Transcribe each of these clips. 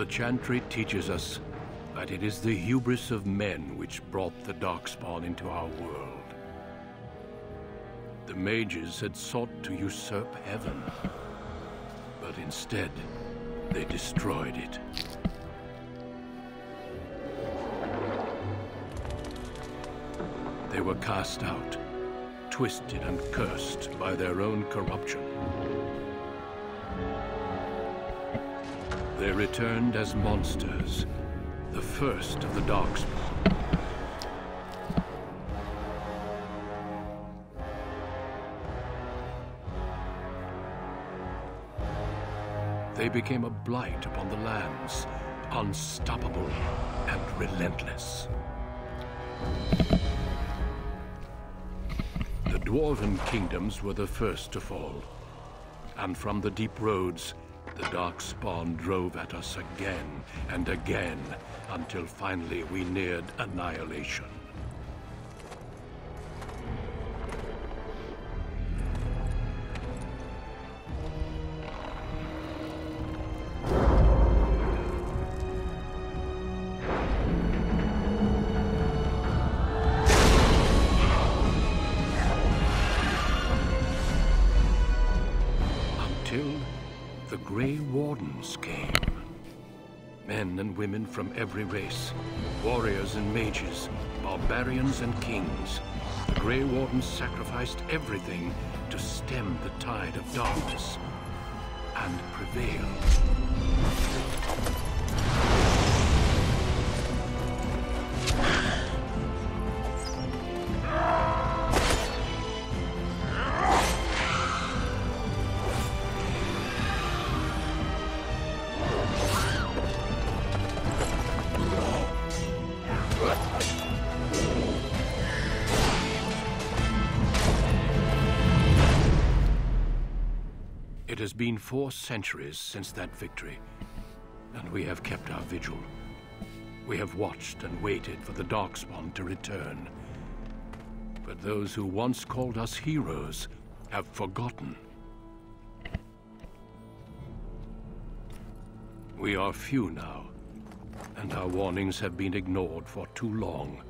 The Chantry teaches us that it is the hubris of men which brought the Darkspawn into our world. The mages had sought to usurp heaven, but instead, they destroyed it. They were cast out, twisted and cursed by their own corruption. They returned as monsters, the first of the Darkspawn. They became a blight upon the lands, unstoppable and relentless. The Dwarven kingdoms were the first to fall. And from the deep roads, the Darkspawn drove at us again and again until finally we neared annihilation. From every race, warriors and mages, barbarians and kings. The Grey Wardens sacrificed everything to stem the tide of darkness and prevail. Four centuries since that victory, and we have kept our vigil. We have watched and waited for the Darkspawn to return. But those who once called us heroes have forgotten. We are few now, and our warnings have been ignored for too long.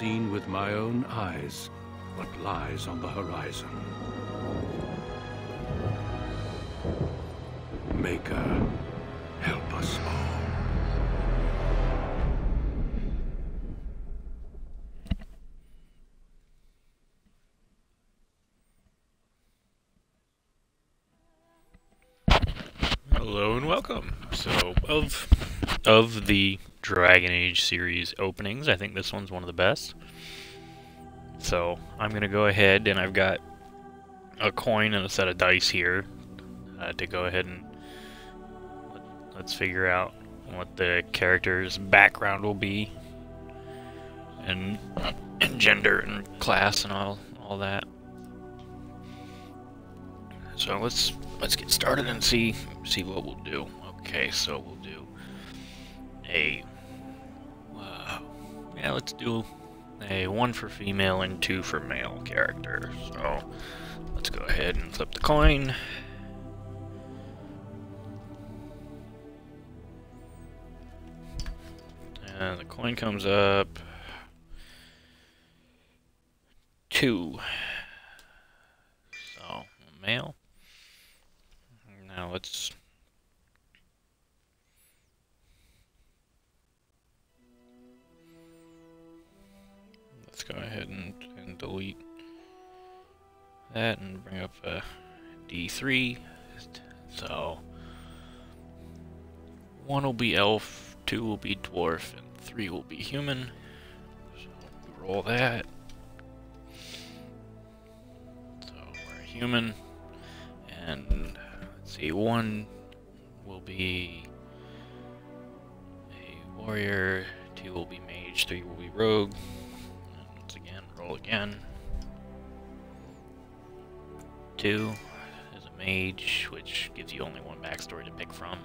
Seen with my own eyes what lies on the horizon. Maker, help us all. Hello and welcome. So, of of the Dragon Age series openings, I think this one's one of the best. So, I'm going to go ahead and I've got a coin and a set of dice here uh, to go ahead and let, let's figure out what the character's background will be and and gender and class and all all that. So let's let's get started and see see what we'll do. Okay, so we'll do a uh, yeah, let's do a one for female and two for male character. So let's go ahead and flip the coin. And the coin comes up two. So male. Now let's go ahead and, and delete that and bring up a D3. So one will be elf, two will be dwarf, and three will be human. So roll that. So we're human, and let's see, one will be a warrior, two will be mage, three will be rogue. Roll again. Two is a Mage, which gives you only one backstory to pick from.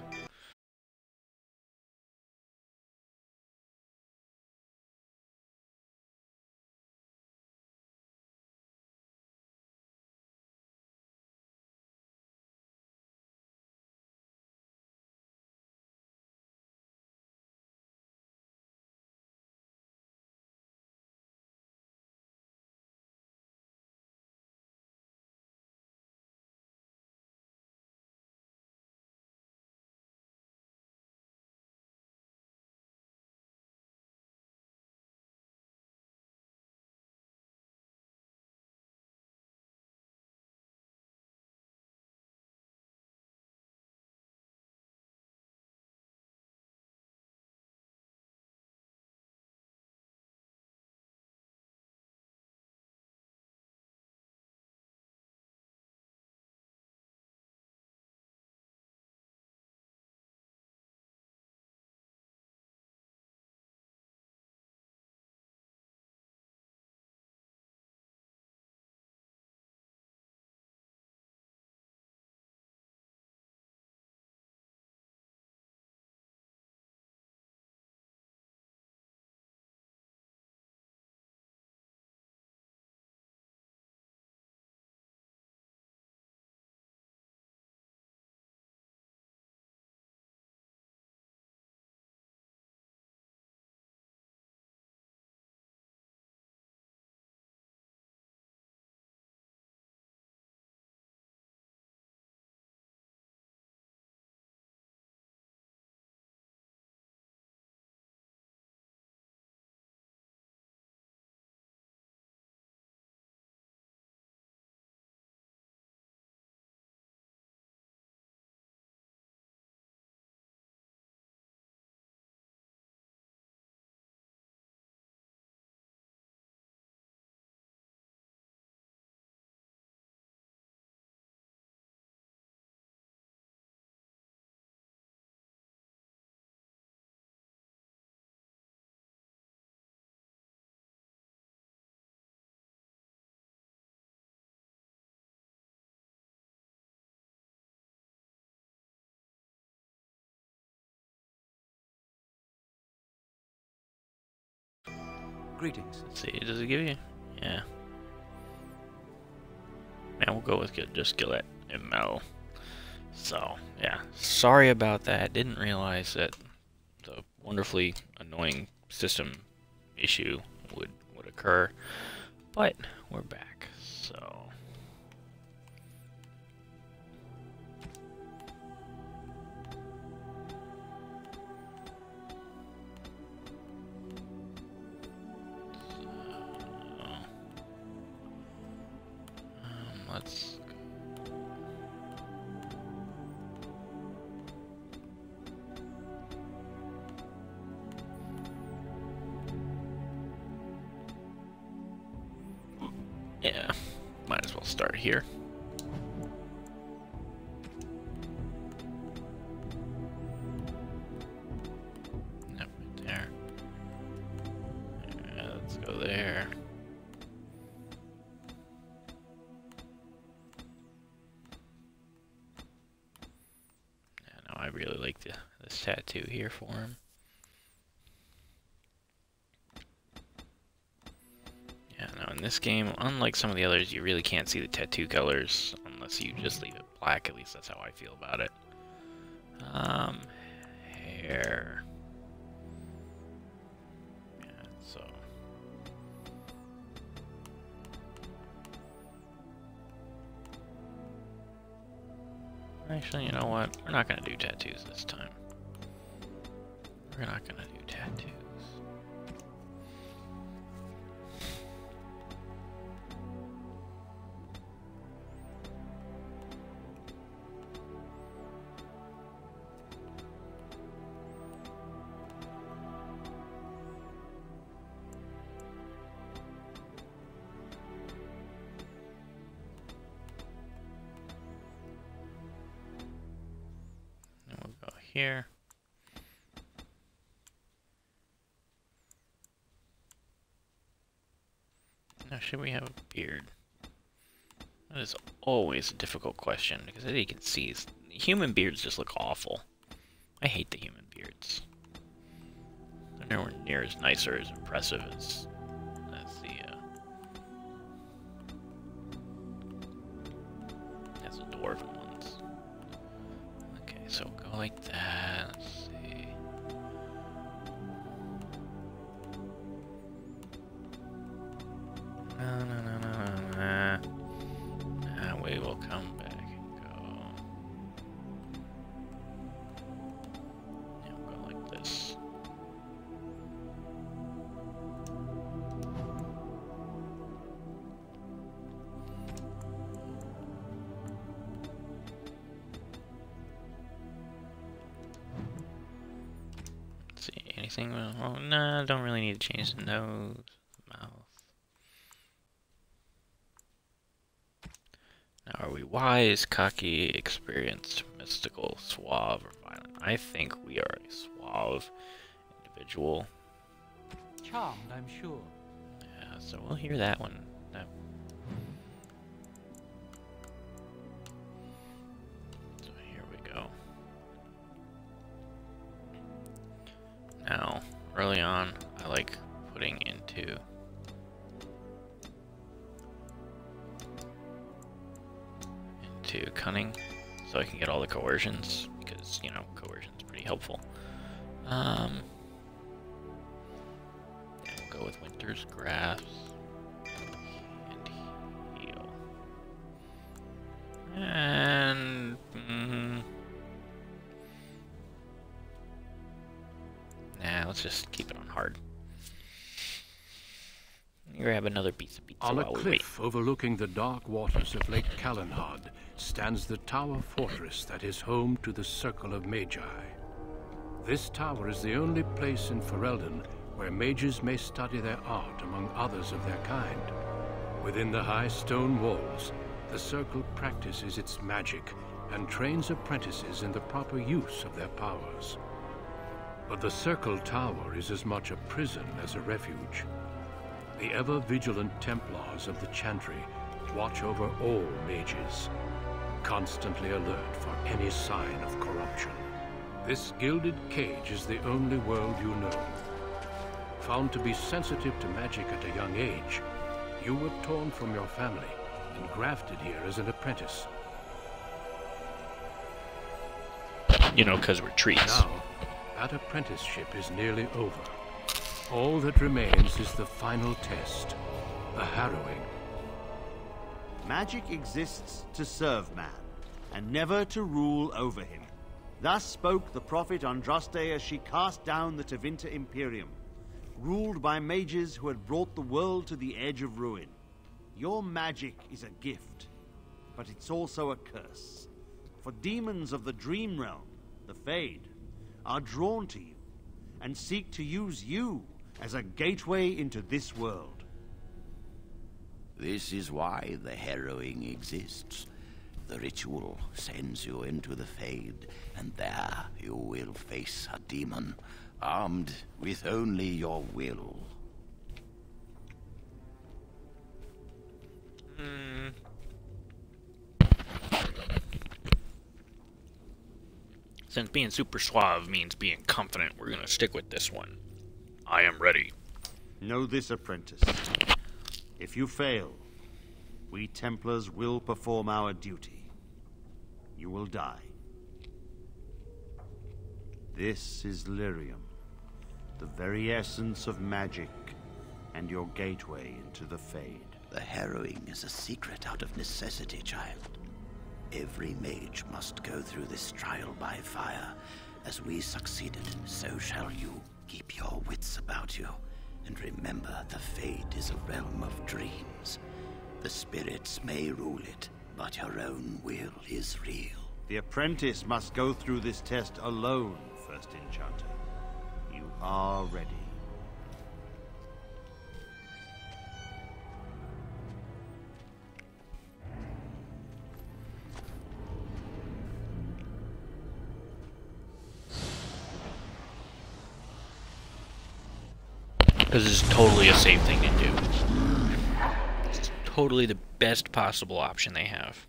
Greetings. Let's see, does it give you? Yeah. And we'll go with just Gillette ML. So, yeah. Sorry about that. Didn't realize that the wonderfully annoying system issue would, would occur. But, we're back. So... let's this game, unlike some of the others, you really can't see the tattoo colors unless you just leave it black. At least that's how I feel about it. Um, hair. Yeah, so. Actually, you know what? We're not gonna do tattoos this time. We're not gonna do here. Now, should we have a beard? That is always a difficult question because as you can see, human beards just look awful. I hate the human beards. They're nowhere near as nice or as impressive as, as change the nose, mouth. Now, are we wise, cocky, experienced, mystical, suave, or violent? I think we are a suave individual. Charmed, I'm sure. Yeah, so we'll hear that one. That... let's just keep it on hard. Grab another piece of pizza On a while we wait. cliff overlooking the dark waters of Lake Calenhad stands the Tower Fortress that is home to the Circle of Magi. This tower is the only place in Ferelden where mages may study their art among others of their kind. Within the high stone walls, the Circle practices its magic and trains apprentices in the proper use of their powers. But the Circle Tower is as much a prison as a refuge. The ever-vigilant Templars of the Chantry watch over all mages, constantly alert for any sign of corruption. This gilded cage is the only world you know. Found to be sensitive to magic at a young age, you were torn from your family and grafted here as an apprentice. You know, because we're trees. Now, that apprenticeship is nearly over. All that remains is the final test, the harrowing. Magic exists to serve man, and never to rule over him. Thus spoke the prophet Andraste as she cast down the Tevinter Imperium, ruled by mages who had brought the world to the edge of ruin. Your magic is a gift, but it's also a curse. For demons of the Dream Realm, the Fade, are drawn to you, and seek to use you as a gateway into this world. This is why the harrowing exists. The ritual sends you into the Fade, and there you will face a demon, armed with only your will. Since being super suave means being confident, we're gonna stick with this one. I am ready. Know this, apprentice. If you fail, we Templars will perform our duty. You will die. This is Lyrium, the very essence of magic, and your gateway into the Fade. The harrowing is a secret out of necessity, child. Every mage must go through this trial by fire. As we succeeded, so shall you. Keep your wits about you. And remember, the Fade is a realm of dreams. The spirits may rule it, but your own will is real. The apprentice must go through this test alone, First Enchanter. You are ready. Because it's totally a safe thing to do. It's totally the best possible option they have.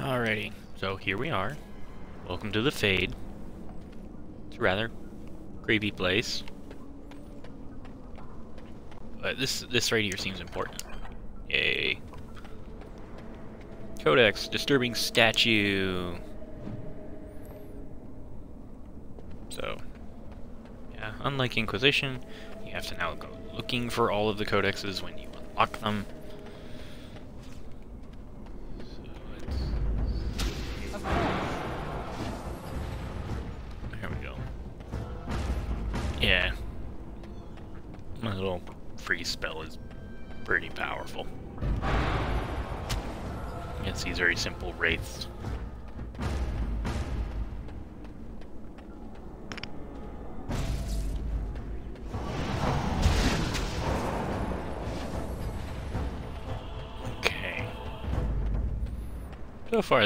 Alrighty, so here we are. Welcome to the Fade. It's a rather creepy place. But this this right here seems important. Yay. Codex, disturbing statue. So, yeah, unlike Inquisition, you have to now go looking for all of the codexes when you unlock them.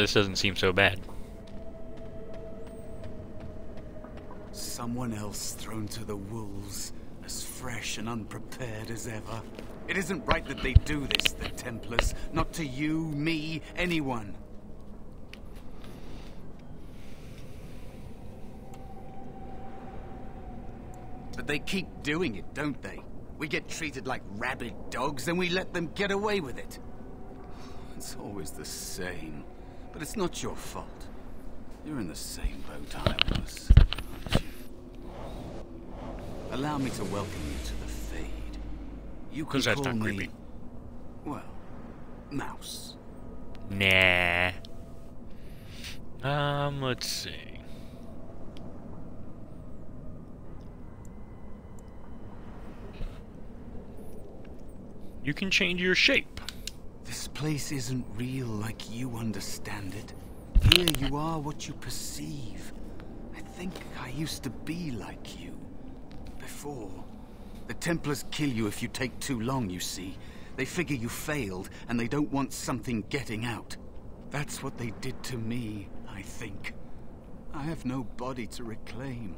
This doesn't seem so bad. Someone else thrown to the wolves, as fresh and unprepared as ever. It isn't right that they do this, the Templars. Not to you, me, anyone. But they keep doing it, don't they? We get treated like rabid dogs, and we let them get away with it. It's always the same. But it's not your fault. You're in the same boat I was, aren't you? Allow me to welcome you to the Fade. You can call not me... creepy. Well, Mouse. Nah. Um, let's see. You can change your shape. This place isn't real like you understand it. Here you are what you perceive. I think I used to be like you. Before. The Templars kill you if you take too long, you see. They figure you failed, and they don't want something getting out. That's what they did to me, I think. I have no body to reclaim.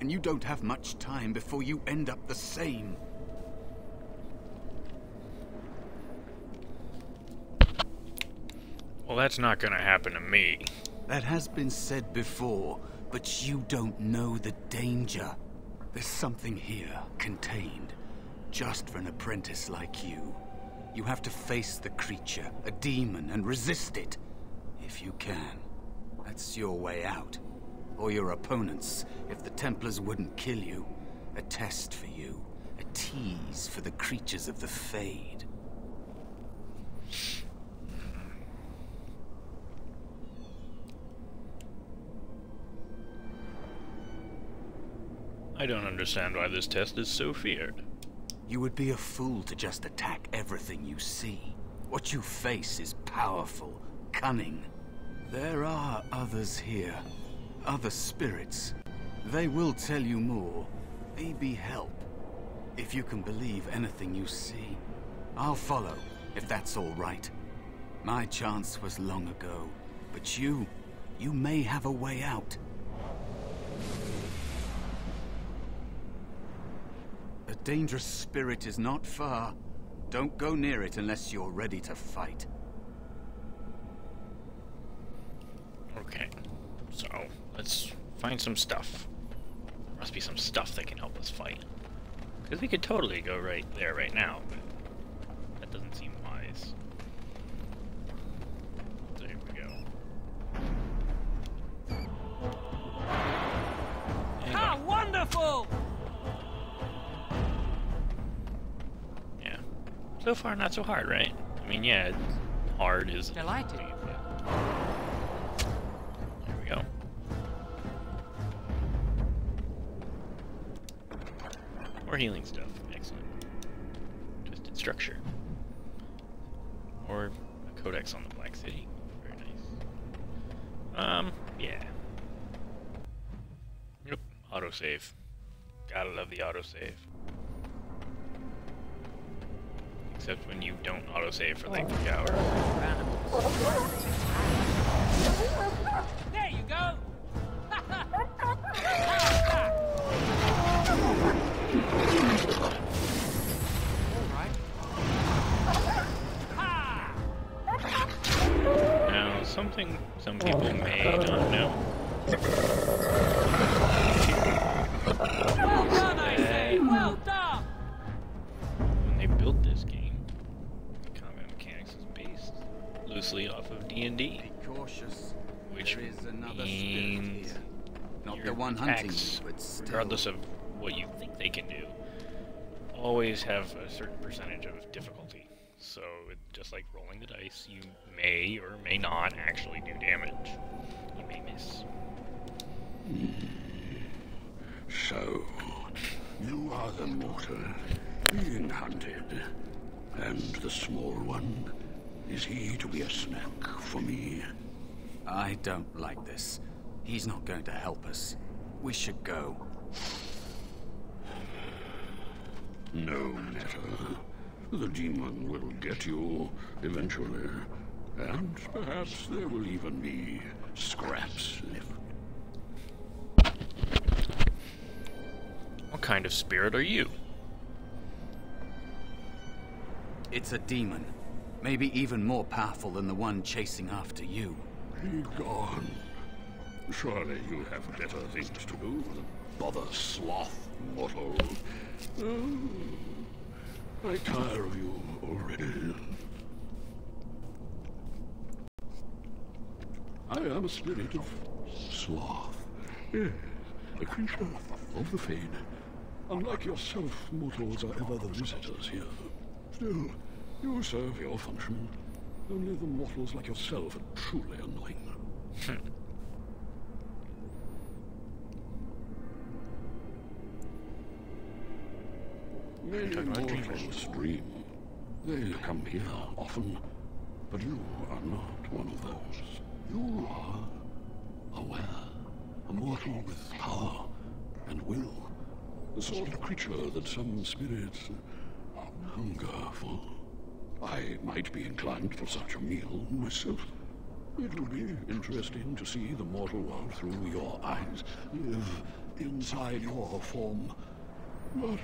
And you don't have much time before you end up the same. Well, that's not gonna happen to me. That has been said before, but you don't know the danger. There's something here, contained, just for an apprentice like you. You have to face the creature, a demon, and resist it. If you can. That's your way out. Or your opponents, if the Templars wouldn't kill you. A test for you. A tease for the creatures of the Fade. I don't understand why this test is so feared. You would be a fool to just attack everything you see. What you face is powerful, cunning. There are others here. Other spirits. They will tell you more. Maybe help. If you can believe anything you see. I'll follow, if that's all right. My chance was long ago. But you, you may have a way out. Dangerous spirit is not far. Don't go near it unless you're ready to fight. Okay, so let's find some stuff. There must be some stuff that can help us fight. Because we could totally go right there right now, but far, not so hard, right? I mean, yeah, it's hard is. Delighted. There we go. More healing stuff. Excellent. Twisted structure. Or a codex on the Black City. Very nice. Um, yeah. Yep, autosave. Gotta love the autosave. You for like three hours. Certain percentage of difficulty. So, it, just like rolling the dice, you may or may not actually do damage. You may miss. So, you are the mortal being hunted. And the small one, is he to be a snack for me? I don't like this. He's not going to help us. We should go. No matter. The demon will get you eventually. And perhaps there will even be scraps left. What kind of spirit are you? It's a demon. Maybe even more powerful than the one chasing after you. Be gone. Surely you have better things to do than bother sloth mortal. Oh, I tire of you already. I am a spirit of sloth. Yes, a creature of the fade. Unlike yourself, mortals are ever the visitors here. Still, you serve your function. Only the mortals like yourself are truly annoying. Hmm. Many mortals dream. They come here often, but you are not one of those. You are aware, a mortal with power and will, the sort of creature that some spirits hunger for. I might be inclined for such a meal myself. It would be interesting to see the mortal world through your eyes, live inside your form. But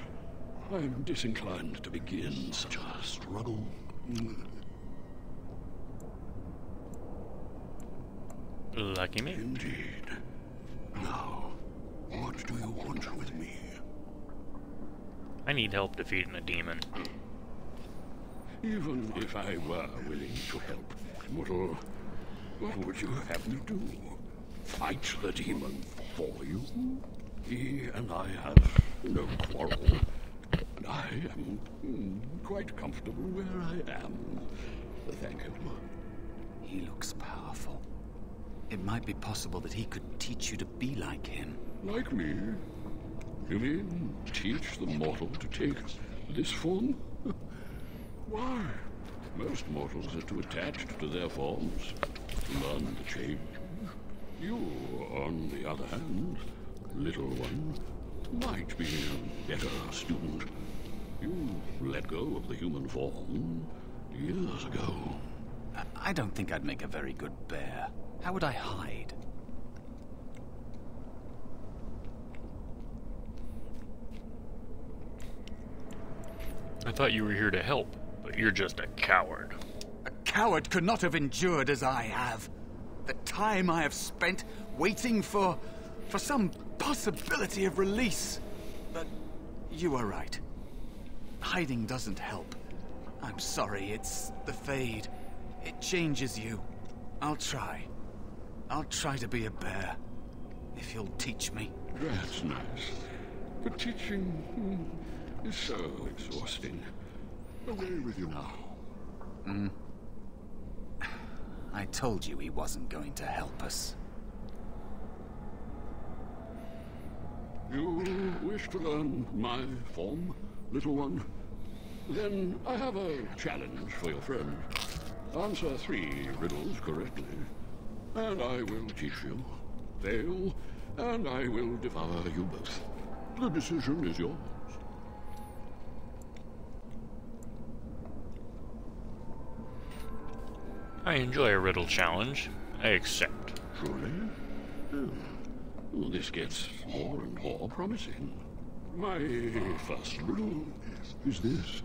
I'm disinclined to begin such a struggle. Lucky me. Indeed. Now, what do you want with me? I need help defeating a demon. Even if I were willing to help, mortal, what would you have me do? Fight the demon for you? He and I have no quarrel. I am mm, quite comfortable where I am. Thank you. He looks powerful. It might be possible that he could teach you to be like him. Like me? You mean teach the mortal to take this form? Why? Most mortals are too attached to their forms to learn the change. You, on the other hand, little one, might be a better student. You let go of the human form years ago. I- I don't think I'd make a very good bear. How would I hide? I thought you were here to help, but you're just a coward. A coward could not have endured as I have. The time I have spent waiting for. for some possibility of release. But you are right. Hiding doesn't help. I'm sorry, it's the Fade. It changes you. I'll try. I'll try to be a bear. If you'll teach me. That's nice. But teaching hmm, is so exhausting. Away with you now. I told you he wasn't going to help us. You wish to learn my form, little one? Then I have a challenge for your friend. Answer three riddles correctly, and I will teach you. Fail, and I will devour you both. The decision is yours. I enjoy a riddle challenge. I accept. Truly? Oh. Hmm. Well, this gets more and more promising. My first riddle is this.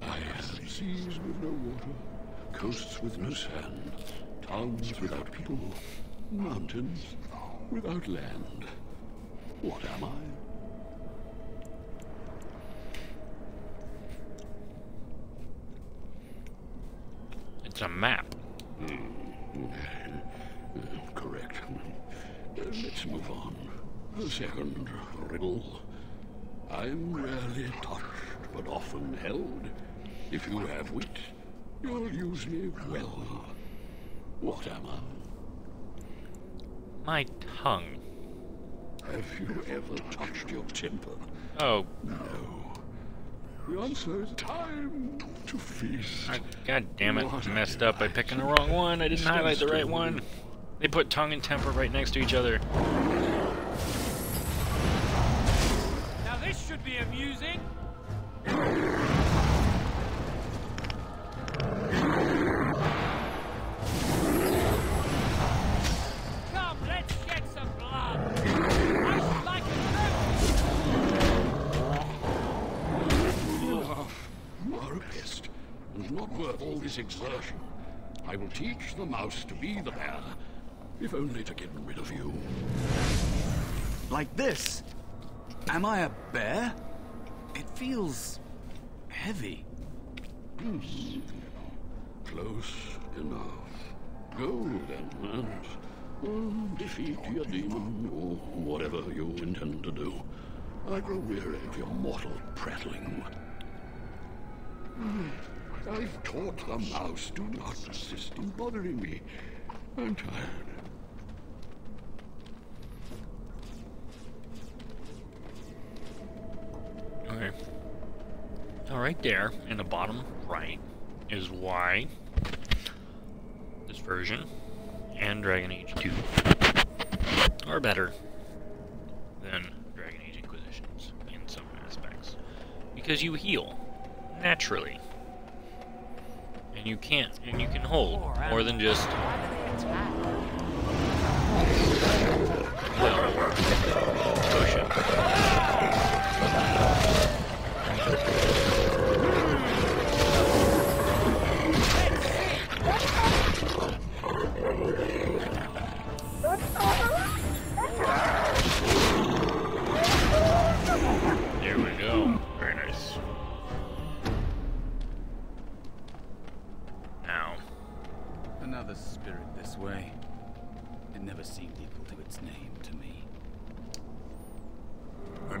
I have seas with no water, coasts with no sand, towns without people, mountains without land. What am I? It's a map. Correct. Uh, Let's move on. Second riddle. I'm rarely touched, but often held. If you have wit, you'll use me well. What am I? My tongue. Have you ever touched your temper? Oh, No. The answer is time to feast. Ah, I, god damn it. I messed up by picking the wrong one. I didn't highlight the right one. They put tongue and temper right next to each other. Ah, exertion. I will teach the mouse to be the bear, if only to get rid of you. Like this? Am I a bear? It feels heavy. Close enough. Go then, and uh, defeat your demon, or whatever you intend to do. I grow weary of your mortal prattling. I've taught the mouse, do not persist in bothering me. I'm tired. Okay. Now right there, in the bottom right, is why this version and Dragon Age 2 are better than Dragon Age Inquisitions in some aspects. Because you heal naturally. And you can't, and you can hold more than just well, potion. Thank you.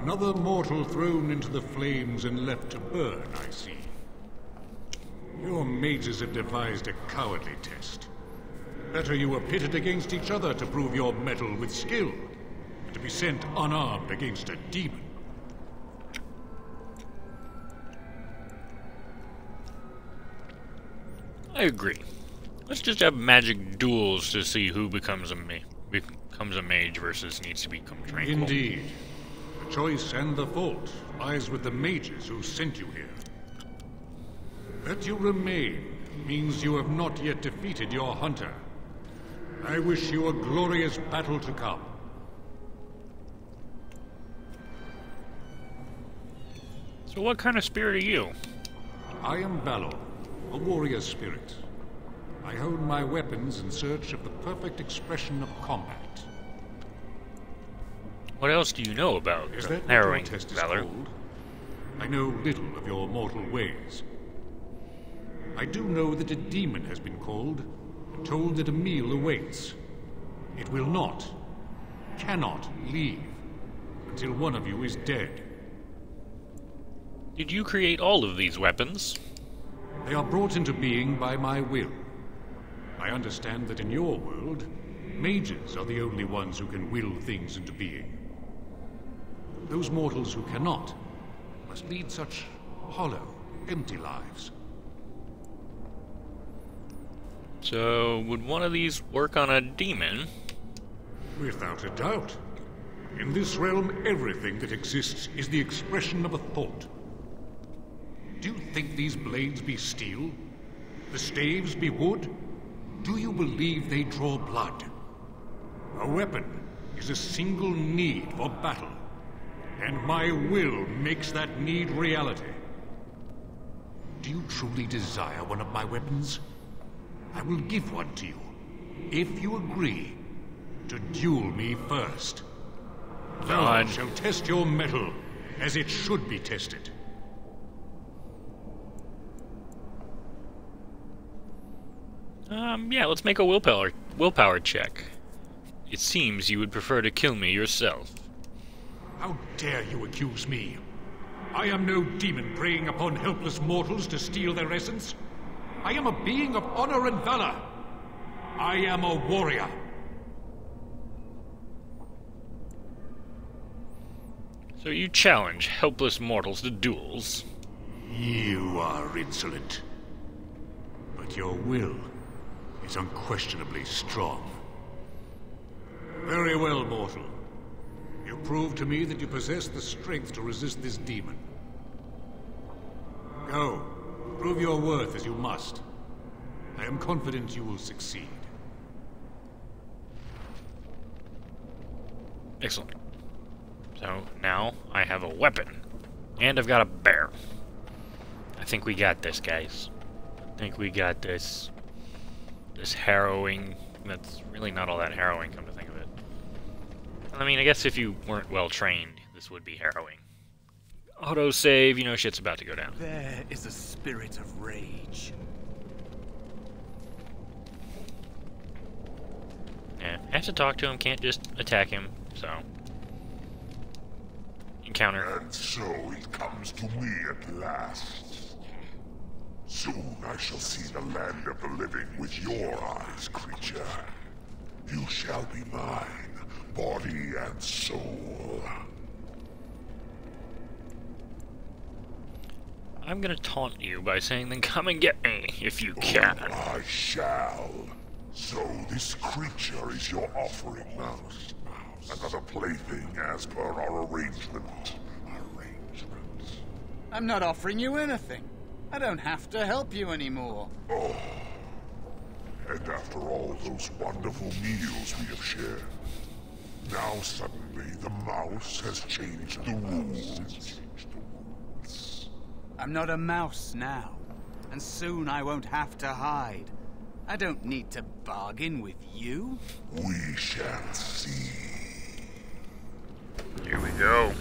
Another mortal thrown into the flames and left to burn, I see. Your mages have devised a cowardly test. Better you were pitted against each other to prove your mettle with skill, than to be sent unarmed against a demon. I agree. Let's just have magic duels to see who becomes a ma- becomes a mage versus needs to become tranquil. Indeed. Choice and the fault lies with the mages who sent you here. That you remain means you have not yet defeated your hunter. I wish you a glorious battle to come. So, what kind of spirit are you? I am Valor, a warrior spirit. I hone my weapons in search of the perfect expression of combat. What else do you know about Is that what your harrowing test is valor? called? I know little of your mortal ways. I do know that a demon has been called and told that a meal awaits. It will not, cannot leave until one of you is dead. Did you create all of these weapons? They are brought into being by my will. I understand that in your world, mages are the only ones who can will things into being. Those mortals who cannot must lead such hollow, empty lives. So, would one of these work on a demon? Without a doubt. In this realm, everything that exists is the expression of a thought. Do you think these blades be steel? The staves be wood? Do you believe they draw blood? A weapon is a single need for battle, and my will makes that need reality. Do you truly desire one of my weapons? I will give one to you, if you agree to duel me first. Thou God. shall test your metal as it should be tested. Um, yeah, let's make a willpower willpower check. It seems you would prefer to kill me yourself. How dare you accuse me? I am no demon preying upon helpless mortals to steal their essence. I am a being of honor and valor. I am a warrior. So you challenge helpless mortals to duels. You are insolent. But your will is unquestionably strong. Very well, mortal. You prove to me that you possess the strength to resist this demon. Go. Prove your worth as you must. I am confident you will succeed. Excellent. So now I have a weapon. And I've got a bear. I think we got this, guys. I think we got this. This harrowing. That's really not all that harrowing, come to. I mean, I guess if you weren't well trained, this would be harrowing. Auto save, you know shit's about to go down. There is a spirit of rage. Yeah, I have to talk to him, can't just attack him, so. Encounter. And so it comes to me at last. Soon I shall see the land of the living with your eyes, creature. You shall be mine, body and soul. I'm gonna taunt you by saying, then come and get me, if you oh, can. Oh, I shall. So this creature is your offering, Mouse. Another plaything as per our arrangement. Arrangement. I'm not offering you anything. I don't have to help you anymore. Oh. And after all those wonderful meals we have shared, now suddenly the mouse has changed the rules. I'm not a mouse now. And soon I won't have to hide. I don't need to bargain with you. We shall see. Here we go.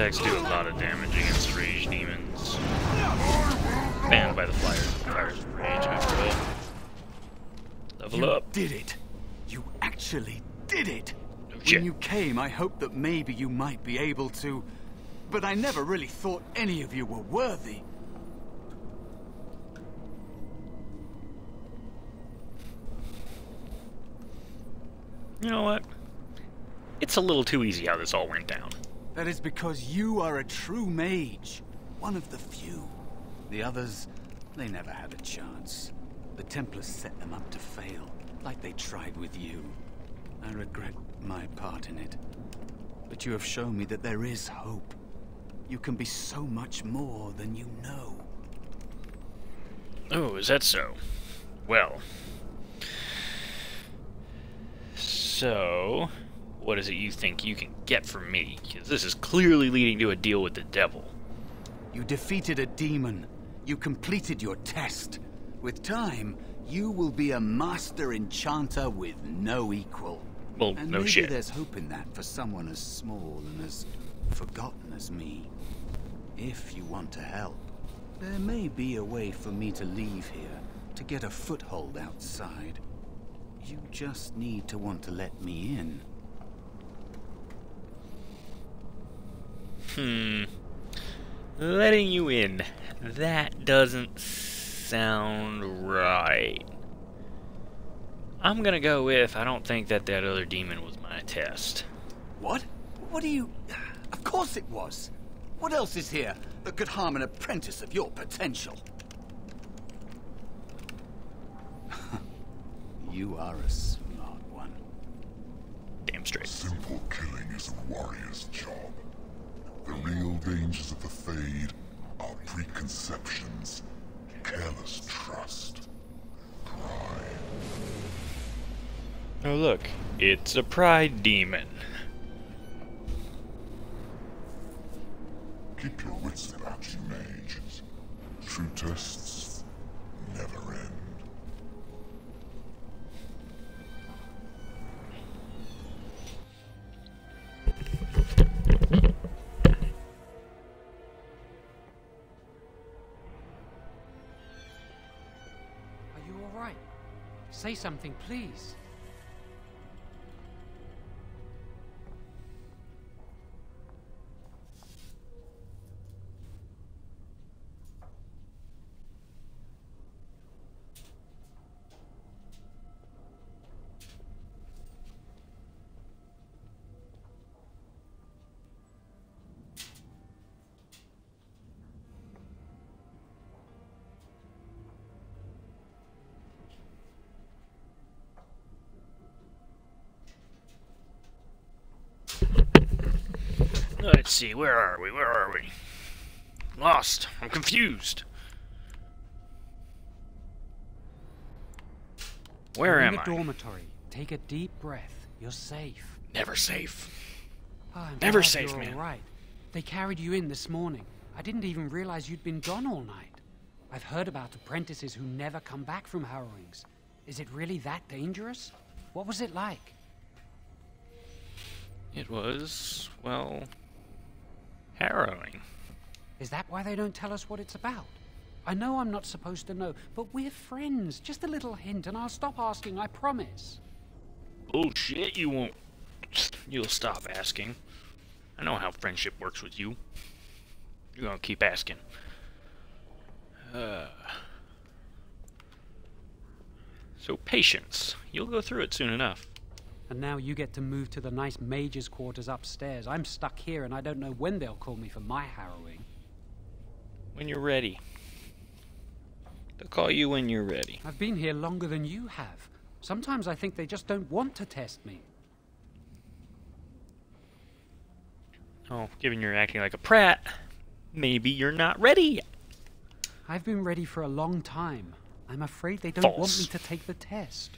Attacks do a lot of damage against rage demons. Banned by the fire, fire's rage after all. Level You up. did it. You actually did it. No shit. When you came, I hoped that maybe you might be able to. But I never really thought any of you were worthy. You know what? It's a little too easy how this all went down. That is because you are a true mage. One of the few. The others, they never had a chance. The Templars set them up to fail, like they tried with you. I regret my part in it. But you have shown me that there is hope. You can be so much more than you know. Oh, is that so? Well. So, what is it you think you can get from me? Because this is clearly leading to a deal with the devil. You defeated a demon. You completed your test. With time, you will be a master enchanter with no equal. Well, and no maybe shit. there's hope in that for someone as small and as forgotten as me. If you want to help, there may be a way for me to leave here, to get a foothold outside. You just need to want to let me in. Hmm. Letting you in. That doesn't sound right. I'm gonna go with I don't think that that other demon was my test. What? What do you... Of course it was. What else is here that could harm an apprentice of your potential? you are a smart one. Damn straight. Simple killing is a warrior's job. The real dangers of the Fade are preconceptions, careless trust, pride. Oh look, it's a pride demon. Keep your wits about you, mage. True tests never Say something, please. See, where are we? Where are we? Lost. I'm confused. Where You're am in the I? dormitory. Take a deep breath. You're safe. Never safe. Oh, Never safe, man. Right. They carried you in this morning. I didn't even realize you'd been gone all night. I've heard about apprentices who never come back from harrowings. Is it really that dangerous? What was it like? It was, well, harrowing. Is that why they don't tell us what it's about? I know I'm not supposed to know, but we're friends. Just a little hint, and I'll stop asking, I promise. Bullshit, you won't. You'll stop asking. I know how friendship works with you. You're gonna keep asking. Uh, so, patience. You'll go through it soon enough. And now you get to move to the nice mage's quarters upstairs. I'm stuck here, and I don't know when they'll call me for my harrowing. When you're ready. They'll call you when you're ready. I've been here longer than you have. Sometimes I think they just don't want to test me. Oh, given you're acting like a prat, maybe you're not ready yet. I've been ready for a long time. I'm afraid they don't want me to take the test.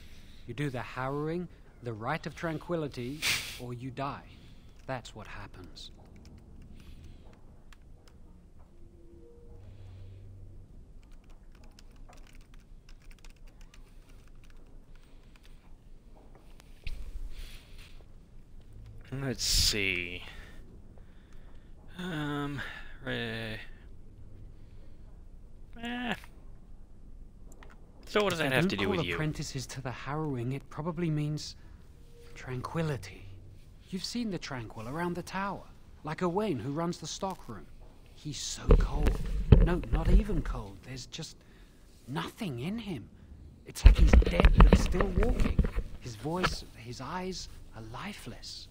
You do the harrowing, the rite of tranquility, or you die. That's what happens. Let's see. Um, eh. So what does that have to do with you? apprentices to the harrowing, it probably means tranquility. You've seen the tranquil around the tower, like Owain who runs the stockroom. He's so cold. No, not even cold. There's just nothing in him. It's like he's dead but still walking. His voice, his eyes are lifeless.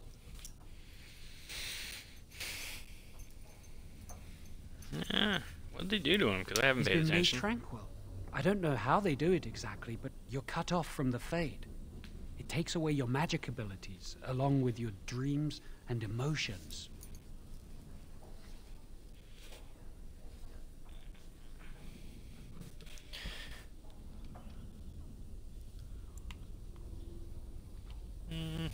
Yeah. What did they do to him? Because I haven't He's paid been made attention. tranquil. I don't know how they do it exactly, but you're cut off from the Fade. It takes away your magic abilities, along with your dreams and emotions. Mm,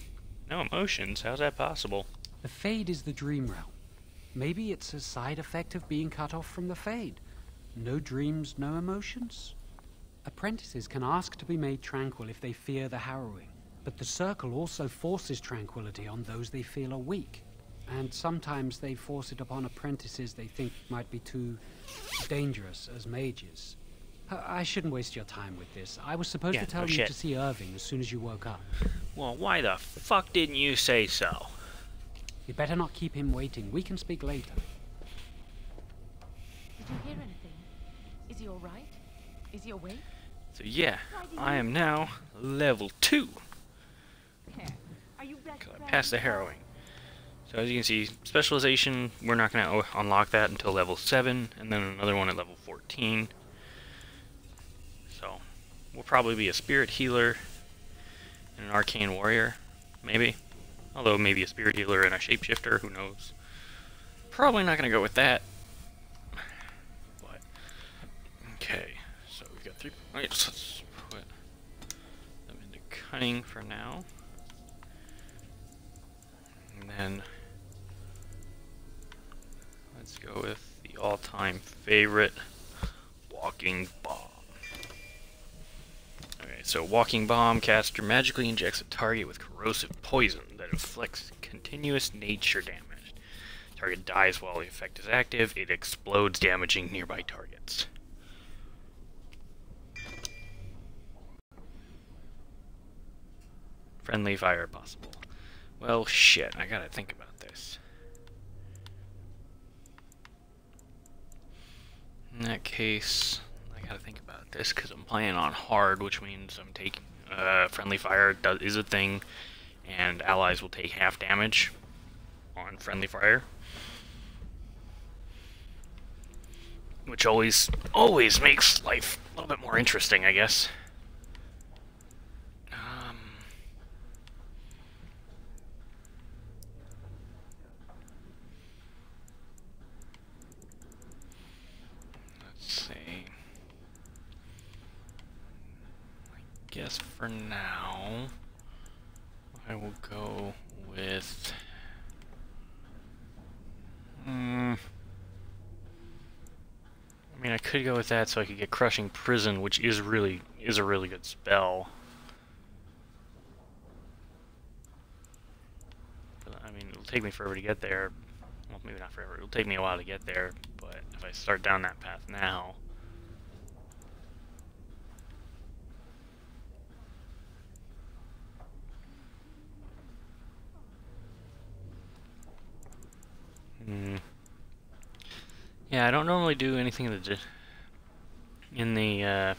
no emotions. How's that possible? The Fade is the dream realm. Maybe it's a side effect of being cut off from the Fade. No dreams, no emotions? Apprentices can ask to be made tranquil if they fear the harrowing, but the Circle also forces tranquility on those they feel are weak. And sometimes they force it upon apprentices they think might be too dangerous as mages. I I shouldn't waste your time with this. I was supposed Yeah, to tell no you shit. to see Irving as soon as you woke up. Well, why the fuck didn't you say so? You'd better not keep him waiting. We can speak later. Did you hear anything? Is he alright? Is he awake? So yeah, I am now level 2. Are I passed the harrowing. So as you can see, specialization, we're not going to unlock that until level 7, and then another one at level 14. So, we'll probably be a spirit healer and an arcane warrior, maybe. Although maybe a spirit healer and a shapeshifter, who knows. Probably not going to go with that. Three points. Let's put them into cunning for now. And then let's go with the all-time favorite, Walking Bomb. Okay, so Walking Bomb caster magically injects a target with corrosive poison that inflicts continuous nature damage. Target dies while the effect is active. It explodes, damaging nearby targets. Friendly fire possible. Well, shit, I gotta think about this. In that case, I gotta think about this because I'm playing on hard, which means I'm taking uh, friendly fire does, is a thing, and allies will take half damage on friendly fire, which always always makes life a little bit more interesting, I guess. Um, let's see. I guess for now, I will go with. Hmm. I mean, I could go with that so I could get Crushing Prison, which is really is a really good spell. But, I mean, it'll take me forever to get there. Well, maybe not forever. It'll take me a while to get there, but if I start down that path now, Hmm. Yeah, I don't normally do anything in the in the uh,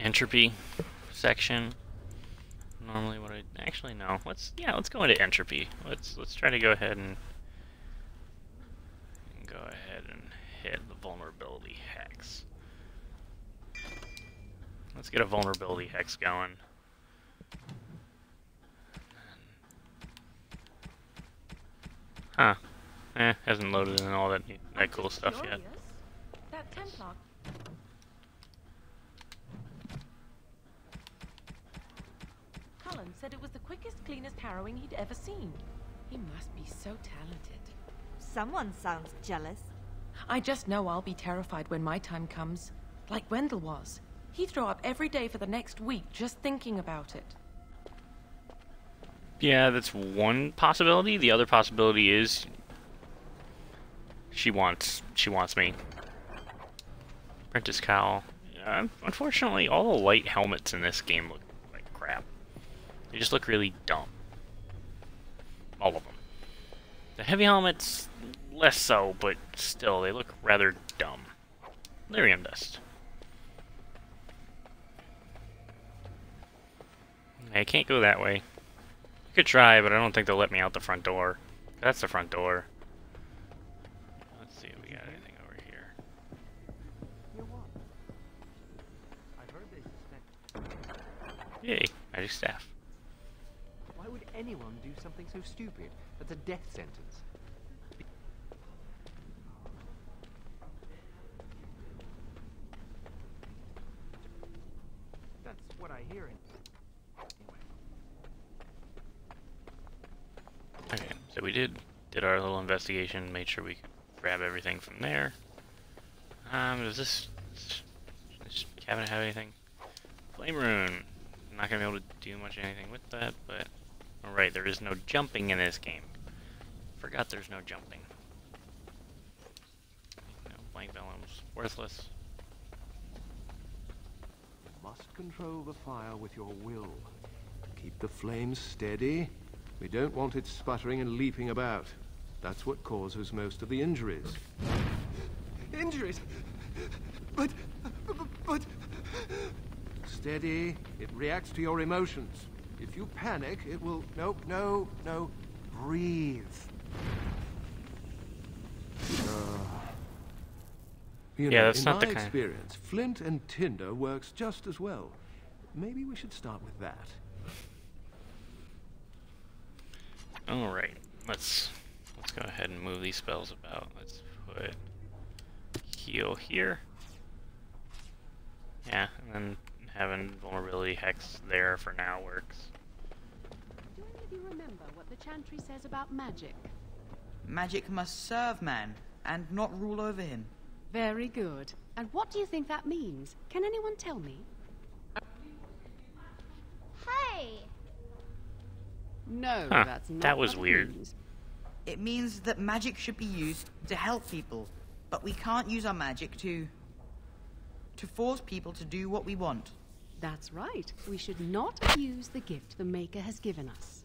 entropy section. Normally, what I actually no. Let's yeah, let's go into entropy. Let's let's try to go ahead and, go ahead and hit the vulnerability hex. Let's get a vulnerability hex going. Huh. Eh, hasn't loaded in all that that cool stuff yet. Curious. That Cullen said it was the quickest, cleanest harrowing he'd ever seen. He must be so talented. Someone sounds jealous. I just know I'll be terrified when my time comes. Like Wendell was. He'd throw up every day for the next week just thinking about it. Yeah, that's one possibility. The other possibility is she wants she wants me. Apprentice Cowl. Uh, unfortunately, all the light helmets in this game look like crap. They just look really dumb. All of them. The heavy helmets, less so, but still, they look rather dumb. Lyrium dust. I can't go that way. I could try, but I don't think they'll let me out the front door. That's the front door. Yay, magic staff. Why would anyone do something so stupid? That's a death sentence. That's what I hear. Okay, so we did did our little investigation, made sure we could grab everything from there. Um, does this, does this cabinet have anything? Flame rune. I'm not gonna be able to do much anything with that, but oh, alright, there is no jumping in this game. Forgot there's no jumping. No, blank vellum's worthless. Must control the fire with your will. Keep the flames steady. We don't want it sputtering and leaping about. That's what causes most of the injuries. Injuries? But... but... Steady. It reacts to your emotions. If you panic, it will... No, no, no. Breathe. Uh, you Yeah, know, that's in not my the kind- experience, flint and tinder works just as well. Maybe we should start with that. All right, let's let's go ahead and move these spells about. Let's put heal here. Yeah, and then having vulnerability hex there for now works. Do any of you remember what the chantry says about magic? Magic must serve man and not rule over him. Very good. And what do you think that means? Can anyone tell me? Hey! No, Huh, that's not that was what it weird. means. It means that magic should be used to help people, but we can't use our magic to. to force people to do what we want. That's right. We should not abuse the gift the Maker has given us.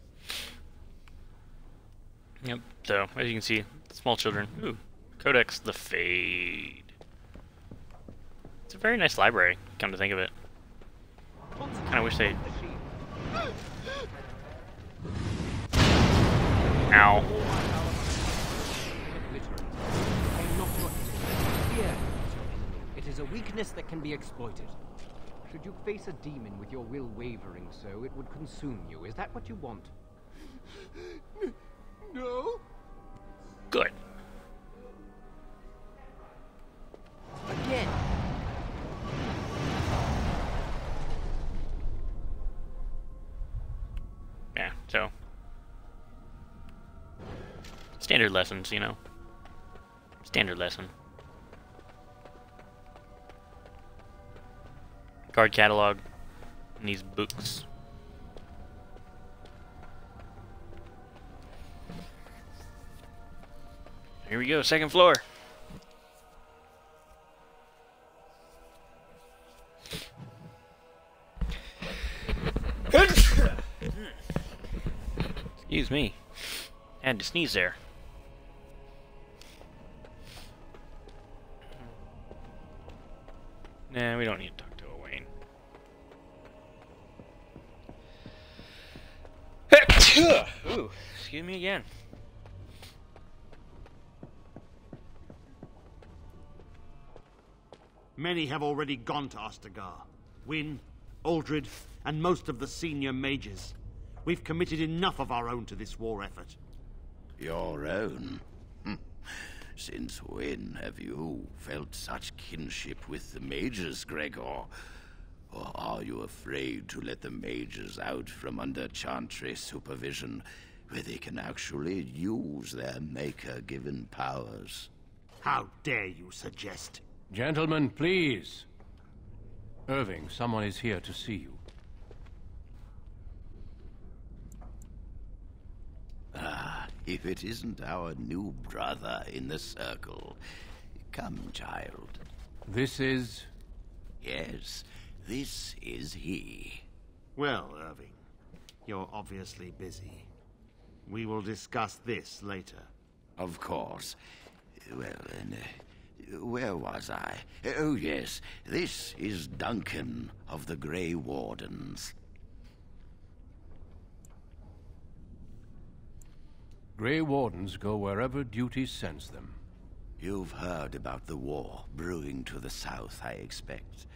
Yep. So as you can see, small children. Ooh, Codex the Fade. It's a very nice library. Come to think of it. Kind of wish they. Ow. Fear It is a weakness that can be exploited. Should you face a demon with your will wavering so, it would consume you. Is that what you want? No? Good. Again! Yeah. So. Standard lessons, you know. Standard lesson. Card catalog. And these books. Here we go, second floor. Excuse me. Had to sneeze there. Nah, we don't need to talk to Owain. Ooh, excuse me again. Many have already gone to Ostagar. Wynne, Uldred, and most of the senior mages. We've committed enough of our own to this war effort. Your own? Hmm. Since when have you felt such kinship with the mages, Gregor? Or are you afraid to let the mages out from under Chantry supervision, where they can actually use their maker-given powers? How dare you suggest? Gentlemen, please. Irving, someone is here to see you. Ah, if it isn't our new brother in the circle. Come, child. This is. Yes, this is he. Well, Irving, you're obviously busy. We will discuss this later. Of course. Well, then, uh, where was I? Oh, yes, this is Duncan of the Grey Wardens. Grey Wardens go wherever duty sends them. You've heard about the war brewing to the south, I expect.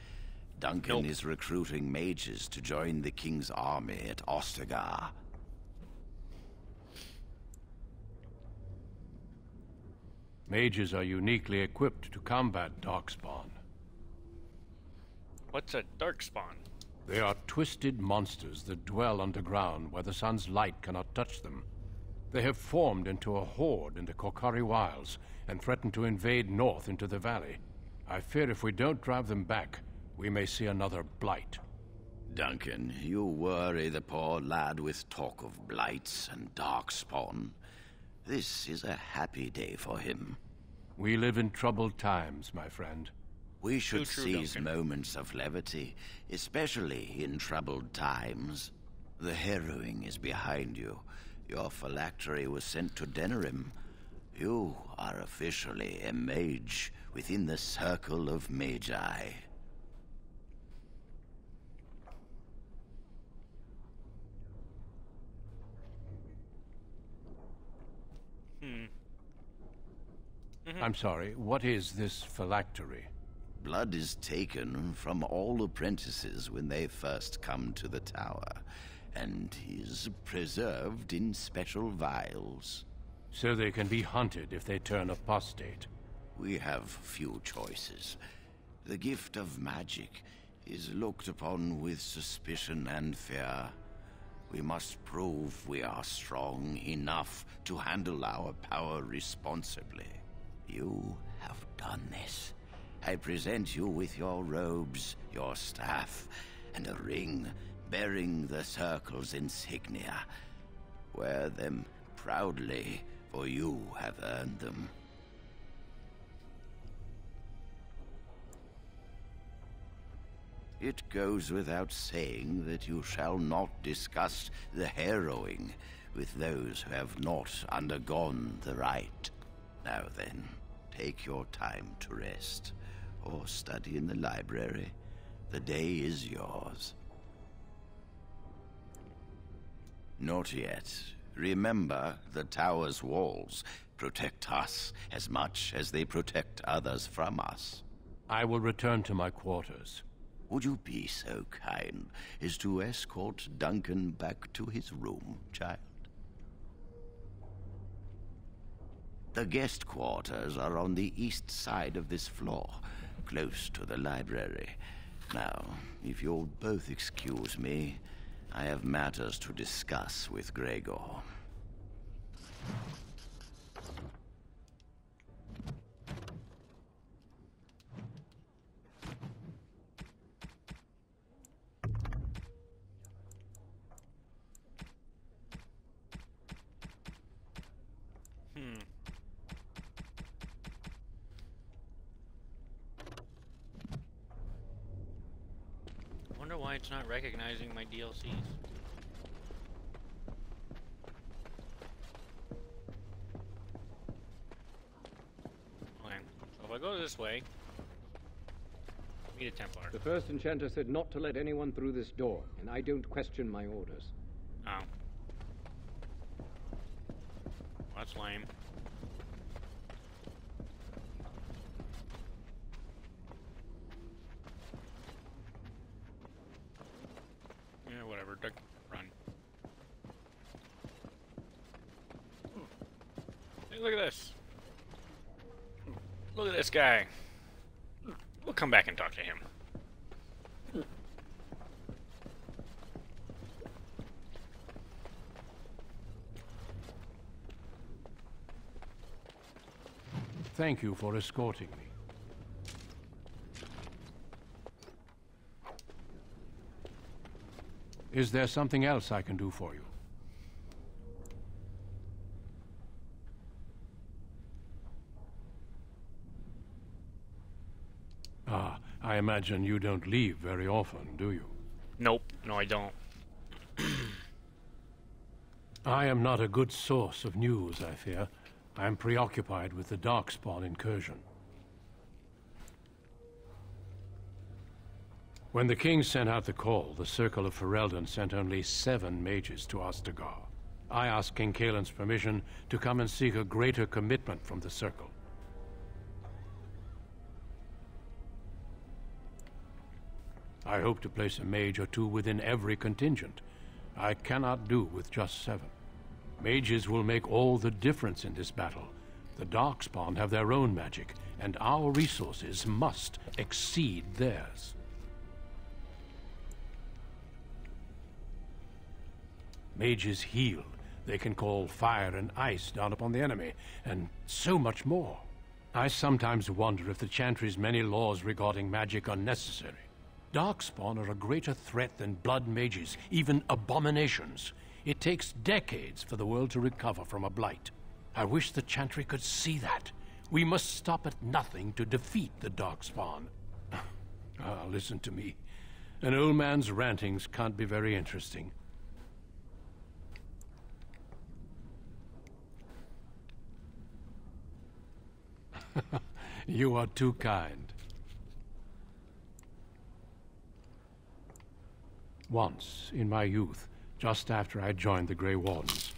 Duncan is recruiting mages to join the King's army at Ostagar. Mages are uniquely equipped to combat Darkspawn. What's a darkspawn? They are twisted monsters that dwell underground where the sun's light cannot touch them. They have formed into a horde in the Korcari Wilds and threaten to invade north into the valley. I fear if we don't drive them back, we may see another blight. Duncan, you worry the poor lad with talk of blights and darkspawn. This is a happy day for him. We live in troubled times, my friend. We should true, seize Duncan. moments of levity, especially in troubled times. The harrowing is behind you. Your phylactery was sent to Denerim. You are officially a mage within the circle of magi. Hmm. I'm sorry, what is this phylactery? Blood is taken from all apprentices when they first come to the tower, and is preserved in special vials. So they can be hunted if they turn apostate. We have few choices. The gift of magic is looked upon with suspicion and fear. We must prove we are strong enough to handle our power responsibly. You have done this. I present you with your robes, your staff, and a ring bearing the Circle's insignia. Wear them proudly, for you have earned them. It goes without saying that you shall not discuss the harrowing with those who have not undergone the rite. Now then, take your time to rest, or study in the library. The day is yours. Not yet. Remember, the tower's walls protect us as much as they protect others from us. I will return to my quarters. Would you be so kind as to escort Duncan back to his room, child? The guest quarters are on the east side of this floor, close to the library. Now, if you'll both excuse me, I have matters to discuss with Gregor. Hmm. Wonder why it's not recognizing my DLCs. Okay, so if I go this way, meet a Templar. The first enchanter said not to let anyone through this door, and I don't question my orders. Oh. That's lame. Yeah, whatever. Duck, run. Hey, look at this. Look at this guy. We'll come back and talk to him. Thank you for escorting me. Is there something else I can do for you? Ah, I imagine you don't leave very often, do you? Nope. No, I don't. I am not a good source of news, I fear. I am preoccupied with the Darkspawn incursion. When the king sent out the call, the Circle of Ferelden sent only seven mages to Ostagar. I asked King Cailan's permission to come and seek a greater commitment from the Circle. I hope to place a mage or two within every contingent. I cannot do with just seven. Mages will make all the difference in this battle. The Darkspawn have their own magic, and our resources must exceed theirs. Mages heal. They can call fire and ice down upon the enemy, and so much more. I sometimes wonder if the Chantry's many laws regarding magic are necessary. Darkspawn are a greater threat than blood mages, even abominations. It takes decades for the world to recover from a blight. I wish the Chantry could see that. We must stop at nothing to defeat the Darkspawn. Ah, listen to me. An old man's rantings can't be very interesting. you are too kind. Once, in my youth, just after I joined the Grey Wardens,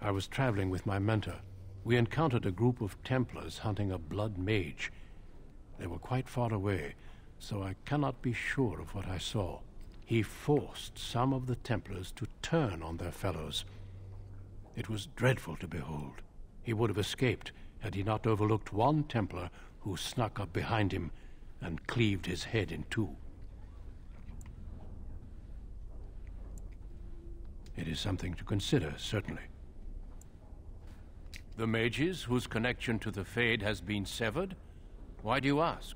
I was traveling with my mentor. We encountered a group of Templars hunting a blood mage. They were quite far away, so I cannot be sure of what I saw. He forced some of the Templars to turn on their fellows. It was dreadful to behold. He would have escaped had he not overlooked one Templar who snuck up behind him and cleaved his head in two. It is something to consider, certainly. The mages whose connection to the Fade has been severed? Why do you ask?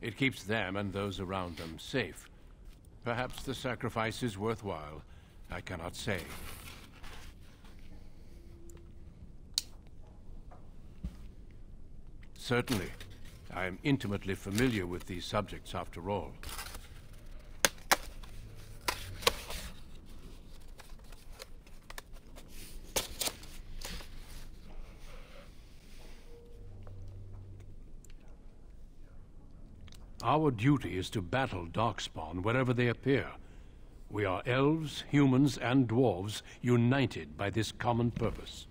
It keeps them and those around them safe. Perhaps the sacrifice is worthwhile. I cannot say. Certainly. I am intimately familiar with these subjects after all. Our duty is to battle Darkspawn wherever they appear. We are elves, humans, and dwarves united by this common purpose.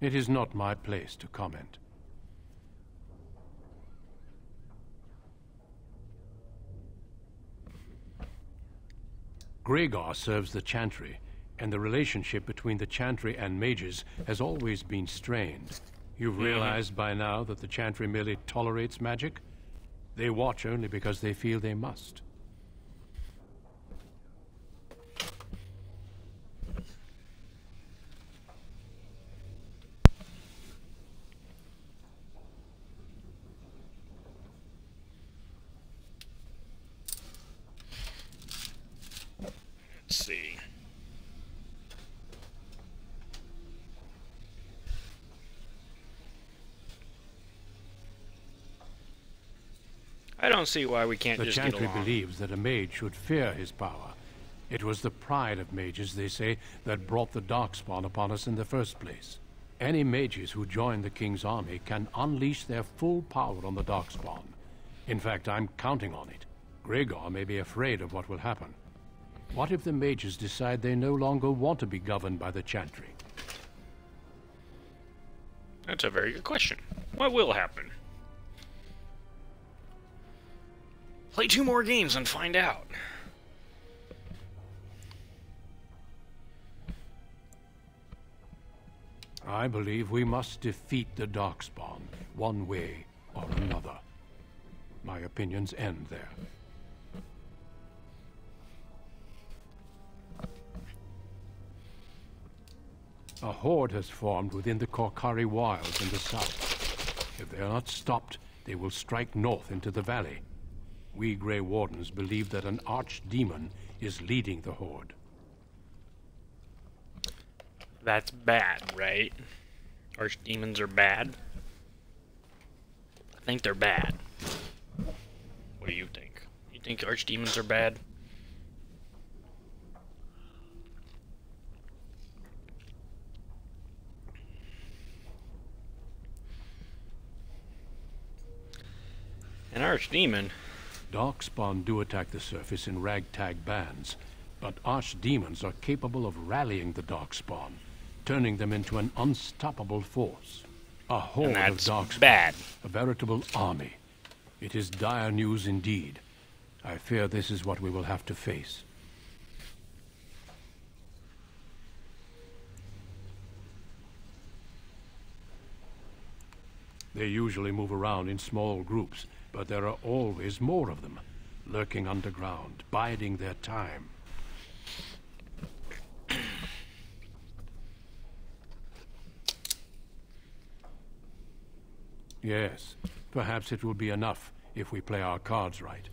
It is not my place to comment. Greagoir serves the Chantry, and the relationship between the Chantry and mages has always been strained. You've realized by now that the Chantry merely tolerates magic? They watch only because they feel they must. Let's see. I don't see why we can't the just get Chantry along. believes that a mage should fear his power. It was the pride of mages, they say, that brought the Darkspawn upon us in the first place. Any mages who join the King's army can unleash their full power on the Darkspawn. In fact, I'm counting on it. Greagoir may be afraid of what will happen. What if the mages decide they no longer want to be governed by the Chantry? That's a very good question. What will happen? Play two more games and find out. I believe we must defeat the Darkspawn, one way or another. My opinions end there. A horde has formed within the Korcari Wilds in the south. If they are not stopped, they will strike north into the valley. We Grey Wardens believe that an archdemon is leading the horde. That's bad, right? Archdemons are bad? I think they're bad. What do you think? You think archdemons are bad? An archdemon? Darkspawn do attack the surface in ragtag bands, but archdemons are capable of rallying the Darkspawn, turning them into an unstoppable force. A horde of Darkspawn. bad. A veritable army. It is dire news indeed. I fear this is what we will have to face. They usually move around in small groups, but there are always more of them, lurking underground, biding their time. Yes, perhaps it will be enough if we play our cards right.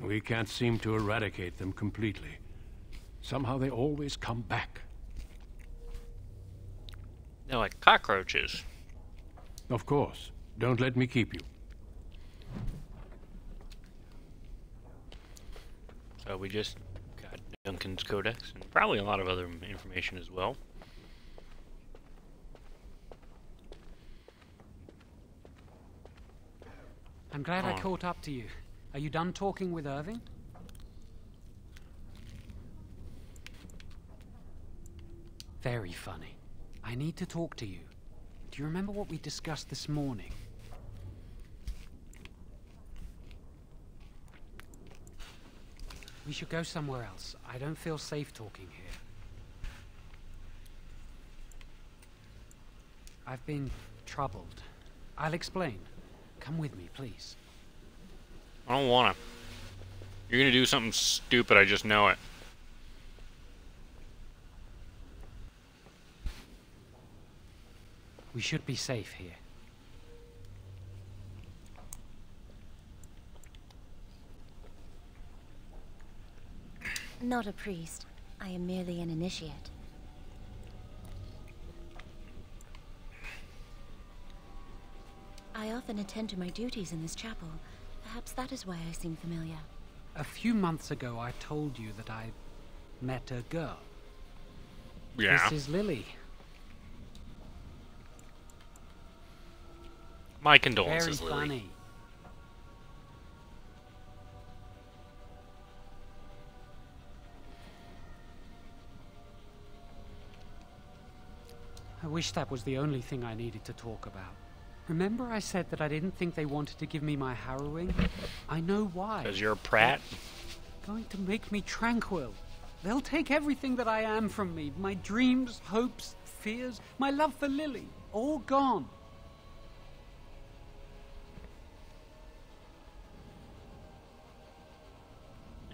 We can't seem to eradicate them completely. Somehow they always come back. They're like cockroaches. Of course. Don't let me keep you. So we just got Duncan's Codex and probably a lot of other information as well. I'm glad I Oh. caught up to you. Are you done talking with Irving? Very funny. I need to talk to you. Do you remember what we discussed this morning? We should go somewhere else. I don't feel safe talking here. I've been troubled. I'll explain. Come with me, please. I don't wanna. You're gonna do something stupid, I just know it. We should be safe here. Not a priest. I am merely an initiate. I often attend to my duties in this chapel. Perhaps that is why I seem familiar. A few months ago, I told you that I met a girl. Yeah. This is Lily. My condolences, Very Lily. funny. I wish that was the only thing I needed to talk about. Remember I said that I didn't think they wanted to give me my harrowing? I know why. Because you're a prat? Going to make me tranquil. They'll take everything that I am from me. My dreams, hopes, fears, my love for Lily. All gone.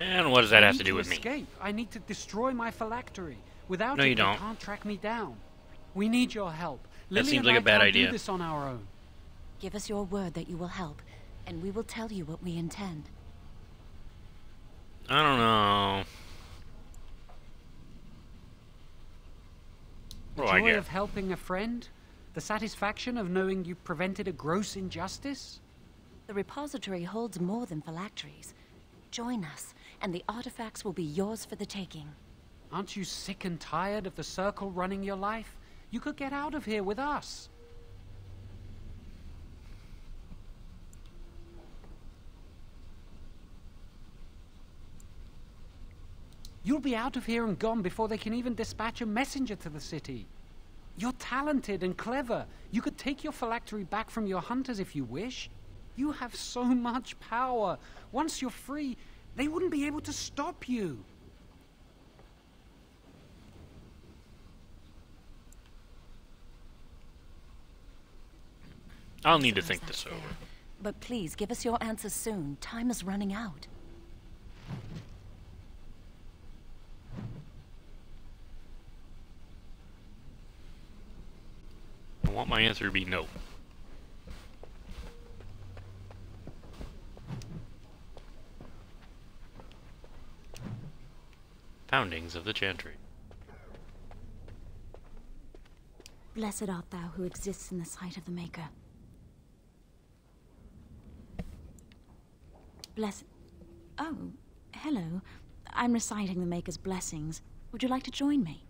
And what does that I have to do with me? escape. I need to destroy my phylactery. Without No, it, you they don't. can't track me down. We need your help. That Lily seems and like I a bad can't idea. do this on our own. Give us your word that you will help, and we will tell you what we intend. I don't know. The What do I joy get? of helping a friend? The satisfaction of knowing you prevented a gross injustice? The repository holds more than phylacteries. Join us, and the artifacts will be yours for the taking. Aren't you sick and tired of the circle running your life? You could get out of here with us. You'll be out of here and gone before they can even dispatch a messenger to the city. You're talented and clever. You could take your phylactery back from your hunters if you wish. You have so much power. Once you're free, they wouldn't be able to stop you. I'll need to think this over. But please, give us your answers soon. Time is running out. I want my answer to be no. Foundings of the Chantry. Blessed art thou who exists in the sight of the Maker. Bless. Oh, hello. I'm reciting the Maker's blessings. Would you like to join me?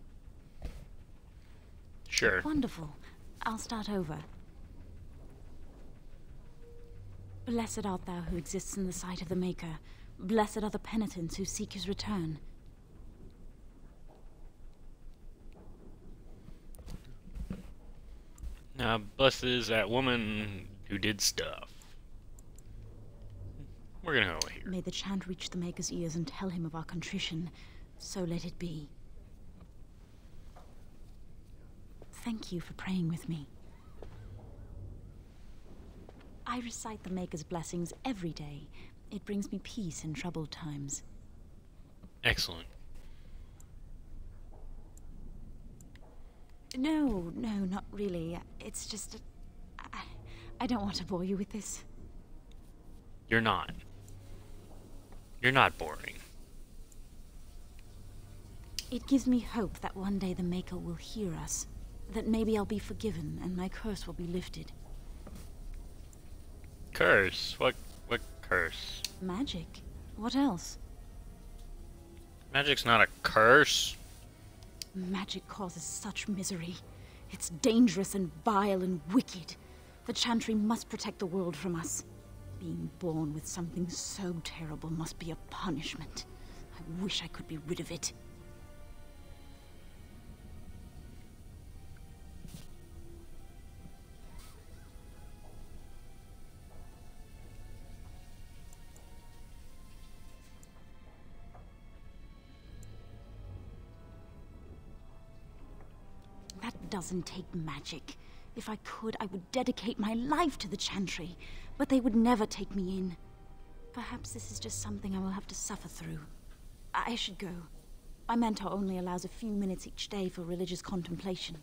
Sure. Wonderful. I'll start over. Blessed art thou who exists in the sight of the Maker. Blessed are the penitents who seek his return. Uh, Blessed is that woman who did stuff. We're gonna go here. May the chant reach the Maker's ears and tell him of our contrition. So let it be. Thank you for praying with me. I recite the Maker's blessings every day. It brings me peace in troubled times. Excellent. No, no, not really. It's just. I, I don't want to bore you with this. You're not. You're not boring. It gives me hope that one day the Maker will hear us. That maybe I'll be forgiven and my curse will be lifted. Curse? What? What curse? Magic? What else? Magic's not a curse. Magic causes such misery. It's dangerous and vile and wicked. The Chantry must protect the world from us. Being born with something so terrible must be a punishment. I wish I could be rid of it. Doesn't take magic. If I could, I would dedicate my life to the Chantry, but they would never take me in. Perhaps this is just something I will have to suffer through. I should go. My mentor only allows a few minutes each day for religious contemplation.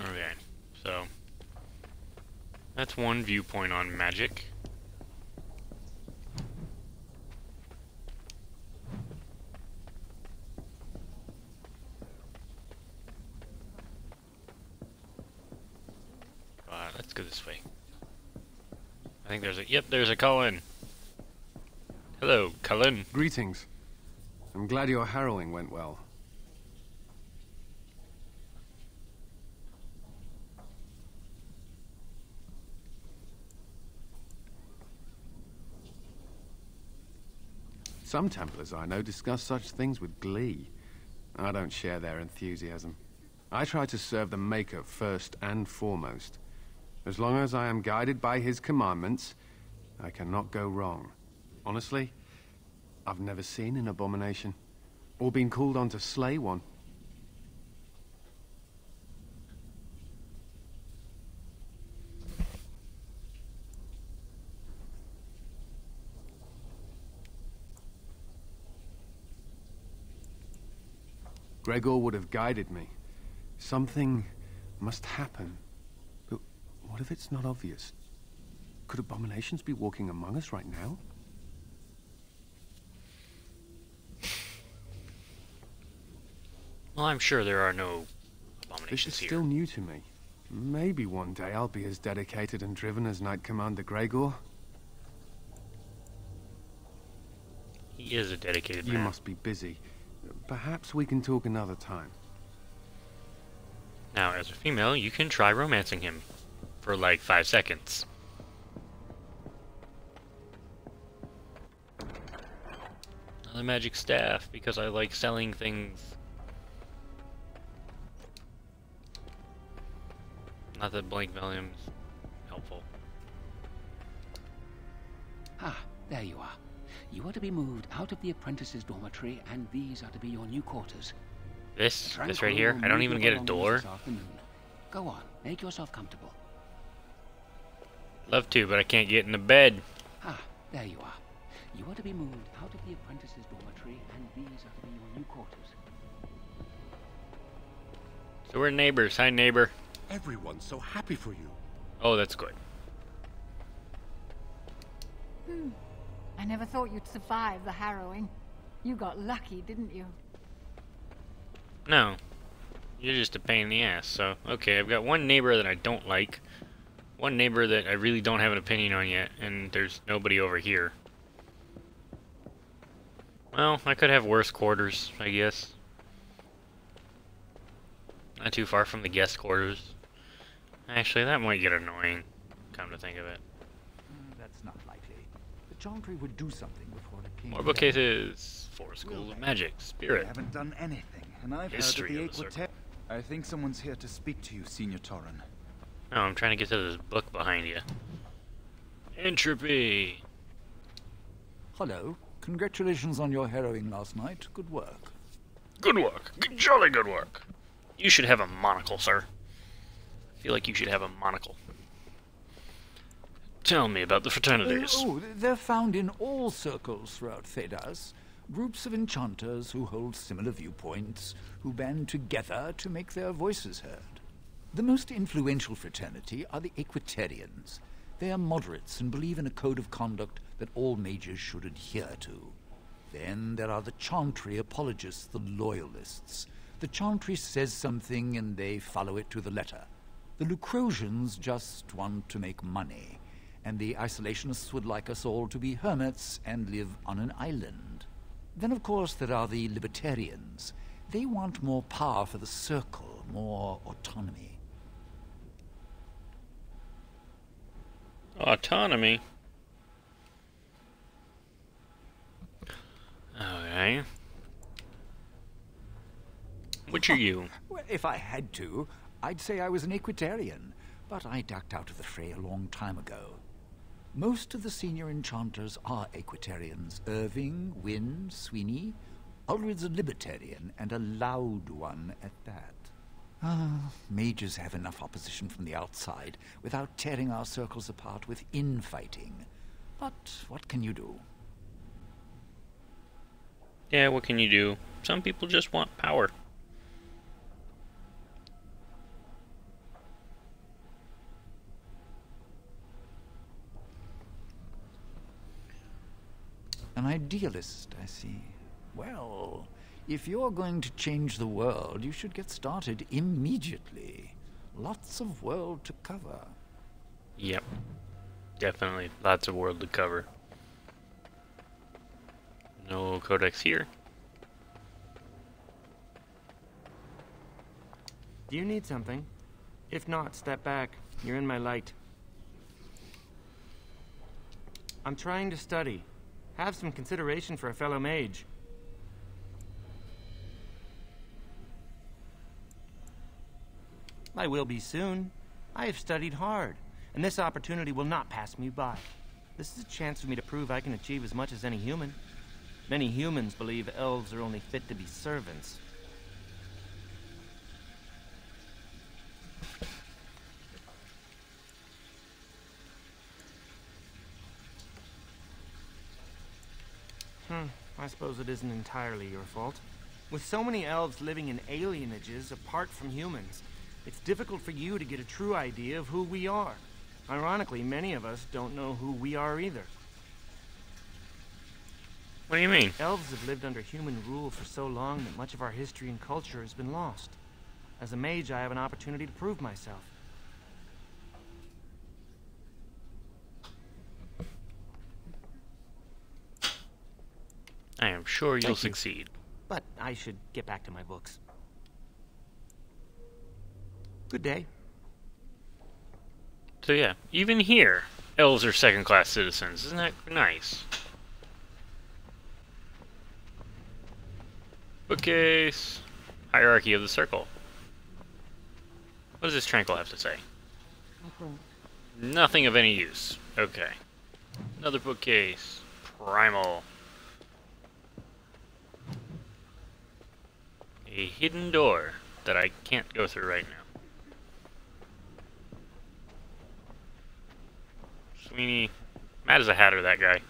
Okay, so that's one viewpoint on magic. Uh, let's go this way. I think there's a yep, there's a Cullen. Hello, Cullen. Greetings. I'm glad your harrowing went well. Some Templars I know discuss such things with glee. I don't share their enthusiasm. I try to serve the Maker first and foremost. As long as I am guided by his commandments, I cannot go wrong. Honestly, I've never seen an abomination, or been called on to slay one. Greagoir would have guided me. Something must happen. But what if it's not obvious? Could abominations be walking among us right now? Well, I'm sure there are no abominations This is here. still new to me. Maybe one day I'll be as dedicated and driven as Knight Commander Greagoir. He is a dedicated You man. must be busy. Perhaps we can talk another time. Now, as a female, you can try romancing him for like five seconds. Another magic staff because I like selling things. Not that blank volume's helpful. Ah, there you are. You are to be moved out of the apprentices' dormitory, and these are to be your new quarters. This, this right here, I don't even get a door. Go on, make yourself comfortable. Love to, but I can't get in the bed. Ah, there you are. You are to be moved out of the apprentices' dormitory, and these are to be your new quarters. So we're neighbors. Hi, neighbor. Everyone's so happy for you. Oh, that's good. Hmm. I never thought you'd survive the harrowing. You got lucky, didn't you? No. You're just a pain in the ass, so... Okay, I've got one neighbor that I don't like. One neighbor that I really don't have an opinion on yet, and there's nobody over here. Well, I could have worse quarters, I guess. Not too far from the guest quarters. Actually, that might get annoying, come to think of it. Mm, That's not likely. The Chantry would do something before the king. More bookcases. Four schools of magic. They I haven't done anything, and I've History heard that the the Aquater. I think someone's here to speak to you, Senior Torrin. Oh, I'm trying to get to this book behind you. Entropy. Hello. Congratulations on your harrowing last night. Good work. Good work. Good, jolly good work. You should have a monocle, sir. I feel like you should have a monocle. Tell me about the fraternities. Uh, oh, they're found in all circles throughout Thedas. Groups of enchanters who hold similar viewpoints, who band together to make their voices heard. The most influential fraternity are the Aequitarians. They are moderates and believe in a code of conduct that all mages should adhere to. Then there are the Chantry apologists, the Loyalists. The Chantry says something and they follow it to the letter. The Lucrosians just want to make money, and the Isolationists would like us all to be hermits and live on an island. Then, of course, there are the Libertarians. They want more power for the Circle, more autonomy. Autonomy? Okay. Which are you? Well, if I had to, I'd say I was an Aequitarian, but I ducked out of the fray a long time ago. Most of the senior enchanters are Aequitarians. Irving, Wynne, Sweeney. Uldred's a Libertarian, and a loud one at that. Ah, mages have enough opposition from the outside without tearing our circles apart with infighting. But what can you do? Yeah, what can you do? Some people just want power. An idealist, I see. Well, if you're going to change the world, you should get started immediately. Lots of world to cover. Yep. Definitely. Lots of world to cover. No codex here. Do you need something? If not, step back. You're in my light. I'm trying to study. Have some consideration for a fellow mage. I will be soon. I have studied hard, and this opportunity will not pass me by. This is a chance for me to prove I can achieve as much as any human. Many humans believe elves are only fit to be servants. Hmm, I suppose it isn't entirely your fault. With so many elves living in alienages apart from humans, it's difficult for you to get a true idea of who we are. Ironically, many of us don't know who we are either. What do you mean? Elves have lived under human rule for so long that much of our history and culture has been lost. As a mage, I have an opportunity to prove myself. I am sure you'll Thank you. succeed. But I should get back to my books. Good day. So yeah, even here, elves are second-class citizens. Isn't that nice? Bookcase. Hierarchy of the Circle. What does this tranquil have to say? Nothing of any use. Okay. Another bookcase. Primal. A hidden door that I can't go through right now. Sweeney. Mad as a hatter, that guy.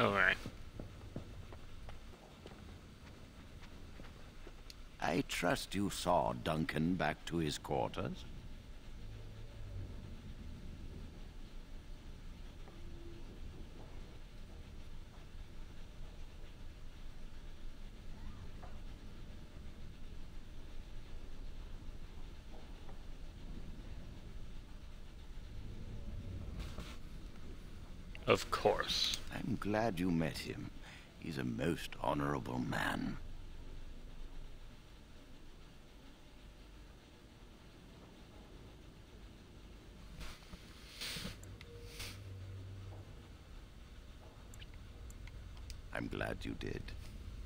Alright. I trust you saw Duncan back to his quarters? Of course. I'm glad you met him. He's a most honorable man. I'm glad you did.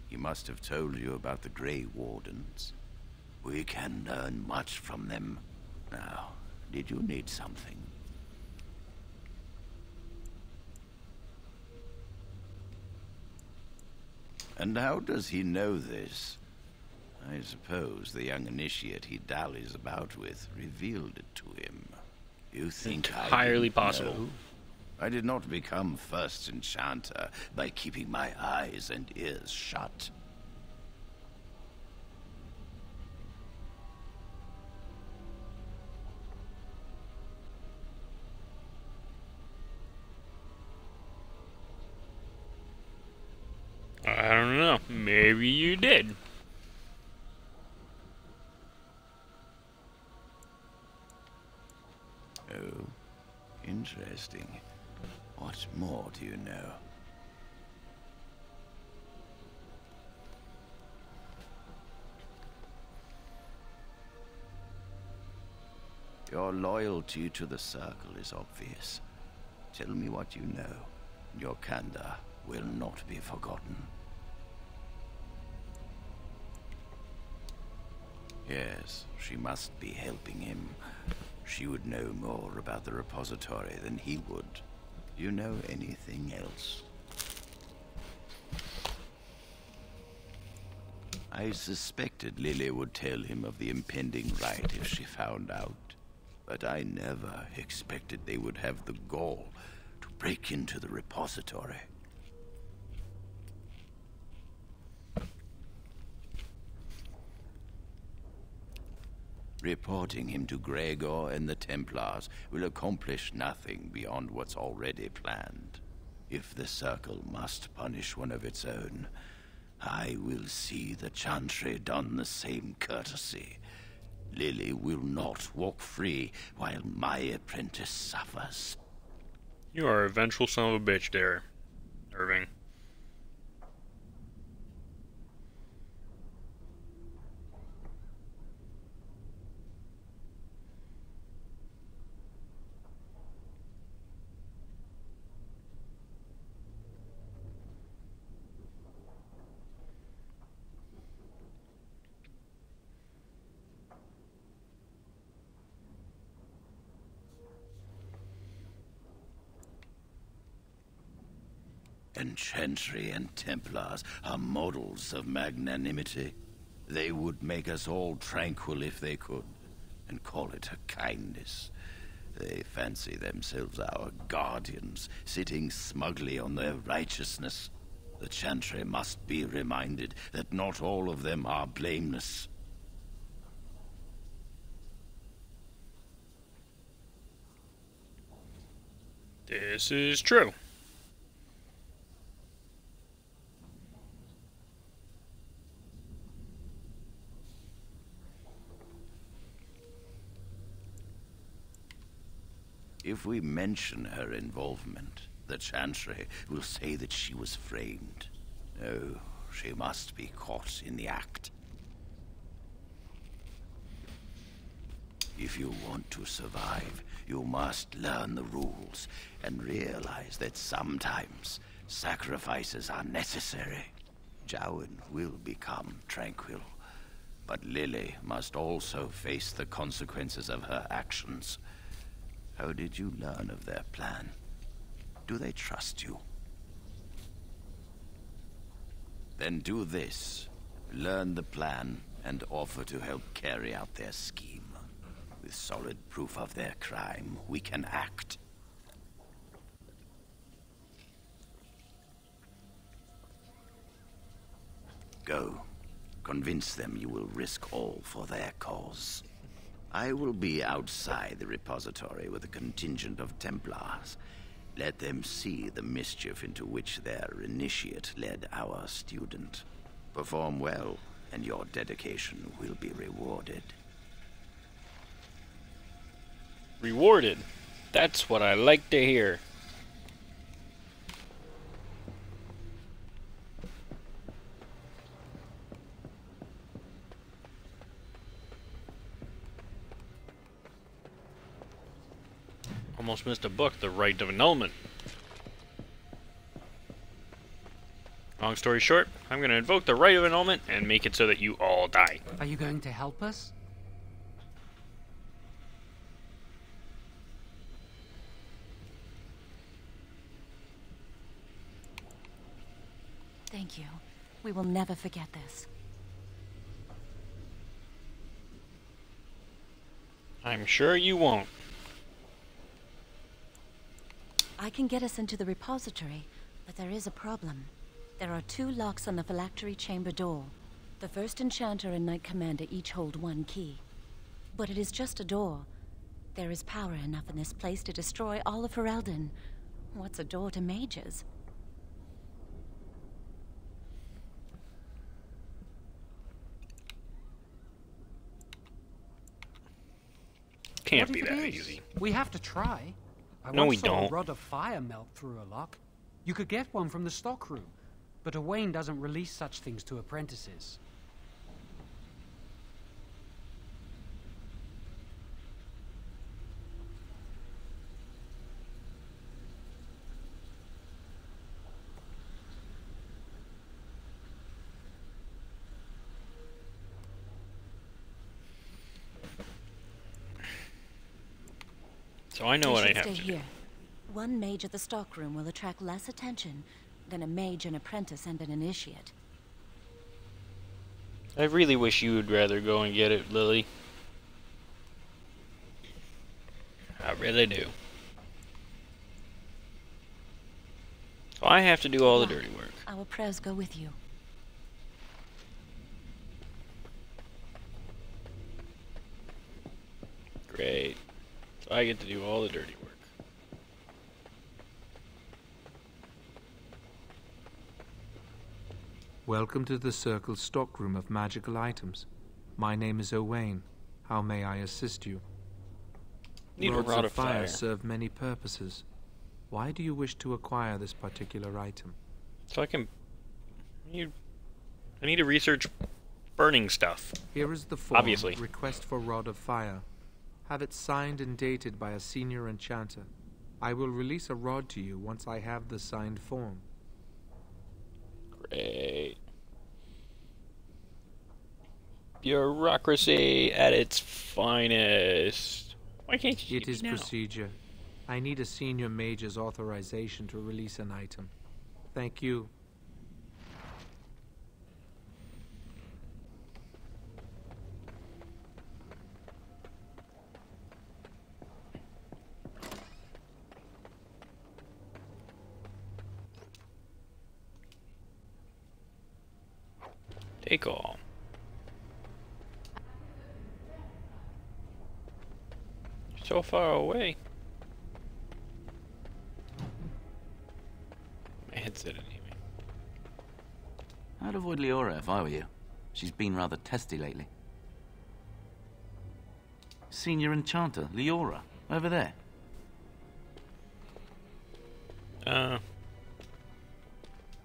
He must have told you about the Grey Wardens. We can learn much from them. Now, did you need something? And how does he know this? I suppose the young initiate he dallies about with revealed it to him. You think entirely possible? Know? I did not become first enchanter by keeping my eyes and ears shut. Your loyalty to the Circle is obvious. Tell me what you know. Your candor will not be forgotten. Yes, she must be helping him. She would know more about the repository than he would. Do you know anything else? I suspected Lily would tell him of the impending rite if she found out. But I never expected they would have the gall to break into the repository. Reporting him to Greagoir and the Templars will accomplish nothing beyond what's already planned. If the Circle must punish one of its own, I will see the Chantry done the same courtesy. Lily will not walk free while my apprentice suffers. You are a vengeful son of a bitch there, Irving. And Chantry and Templars are models of magnanimity. They would make us all tranquil if they could, and call it a kindness. They fancy themselves our guardians, sitting smugly on their righteousness. The Chantry must be reminded that not all of them are blameless. This is true. If we mention her involvement, the Chantry will say that she was framed. No, she must be caught in the act. If you want to survive, you must learn the rules and realize that sometimes sacrifices are necessary. Jowan will become tranquil, but Lily must also face the consequences of her actions. How did you learn of their plan? Do they trust you? Then do this. Learn the plan and offer to help carry out their scheme. With solid proof of their crime, we can act. Go. Convince them you will risk all for their cause. I will be outside the repository with a contingent of Templars. Let them see the mischief into which their initiate led our student. Perform well, and your dedication will be rewarded. Rewarded. That's what I like to hear. Almost missed a book, The Rite of Annulment. Long story short, I'm going to invoke the Rite of Annulment and make it so that you all die. Are you going to help us? Thank you. We will never forget this. I'm sure you won't. I can get us into the repository, but there is a problem. There are two locks on the phylactery chamber door. The first enchanter and knight commander each hold one key. But it is just a door. There is power enough in this place to destroy all of Ferelden. What's a door to mages? Can't be if that easy. We have to try. I No, we don't. a rod of fire melt through a lock. You could get one from the stockroom, but a Owain doesn't release such things to apprentices. So I know We what I should have stay to here. One mage at the stockroom will attract less attention than a mage, an apprentice, and an initiate. I really wish you would rather go and get it, Lily. I really do. So I have to do all the dirty work. Our prayers go with you. Great. So I get to do all the dirty work. Welcome to the Circle's stockroom of magical items. My name is Owain. How may I assist you? Need a Rods rod of of fire fire. serve many purposes. Why do you wish to acquire this particular item? So I can. I need, I need to research burning stuff. Here is the form. Obviously. Request for Rod of Fire. Have it signed and dated by a senior enchanter. I will release a rod to you once I have the signed form. Great. Bureaucracy at its finest. Why can't you It is now? procedure. I need a senior major's authorization to release an item. Thank you. Take all. So far away. My headset anyway. I'd avoid Leorah if I were you. She's been rather testy lately. Senior Enchanter, Leorah, over there. Uh,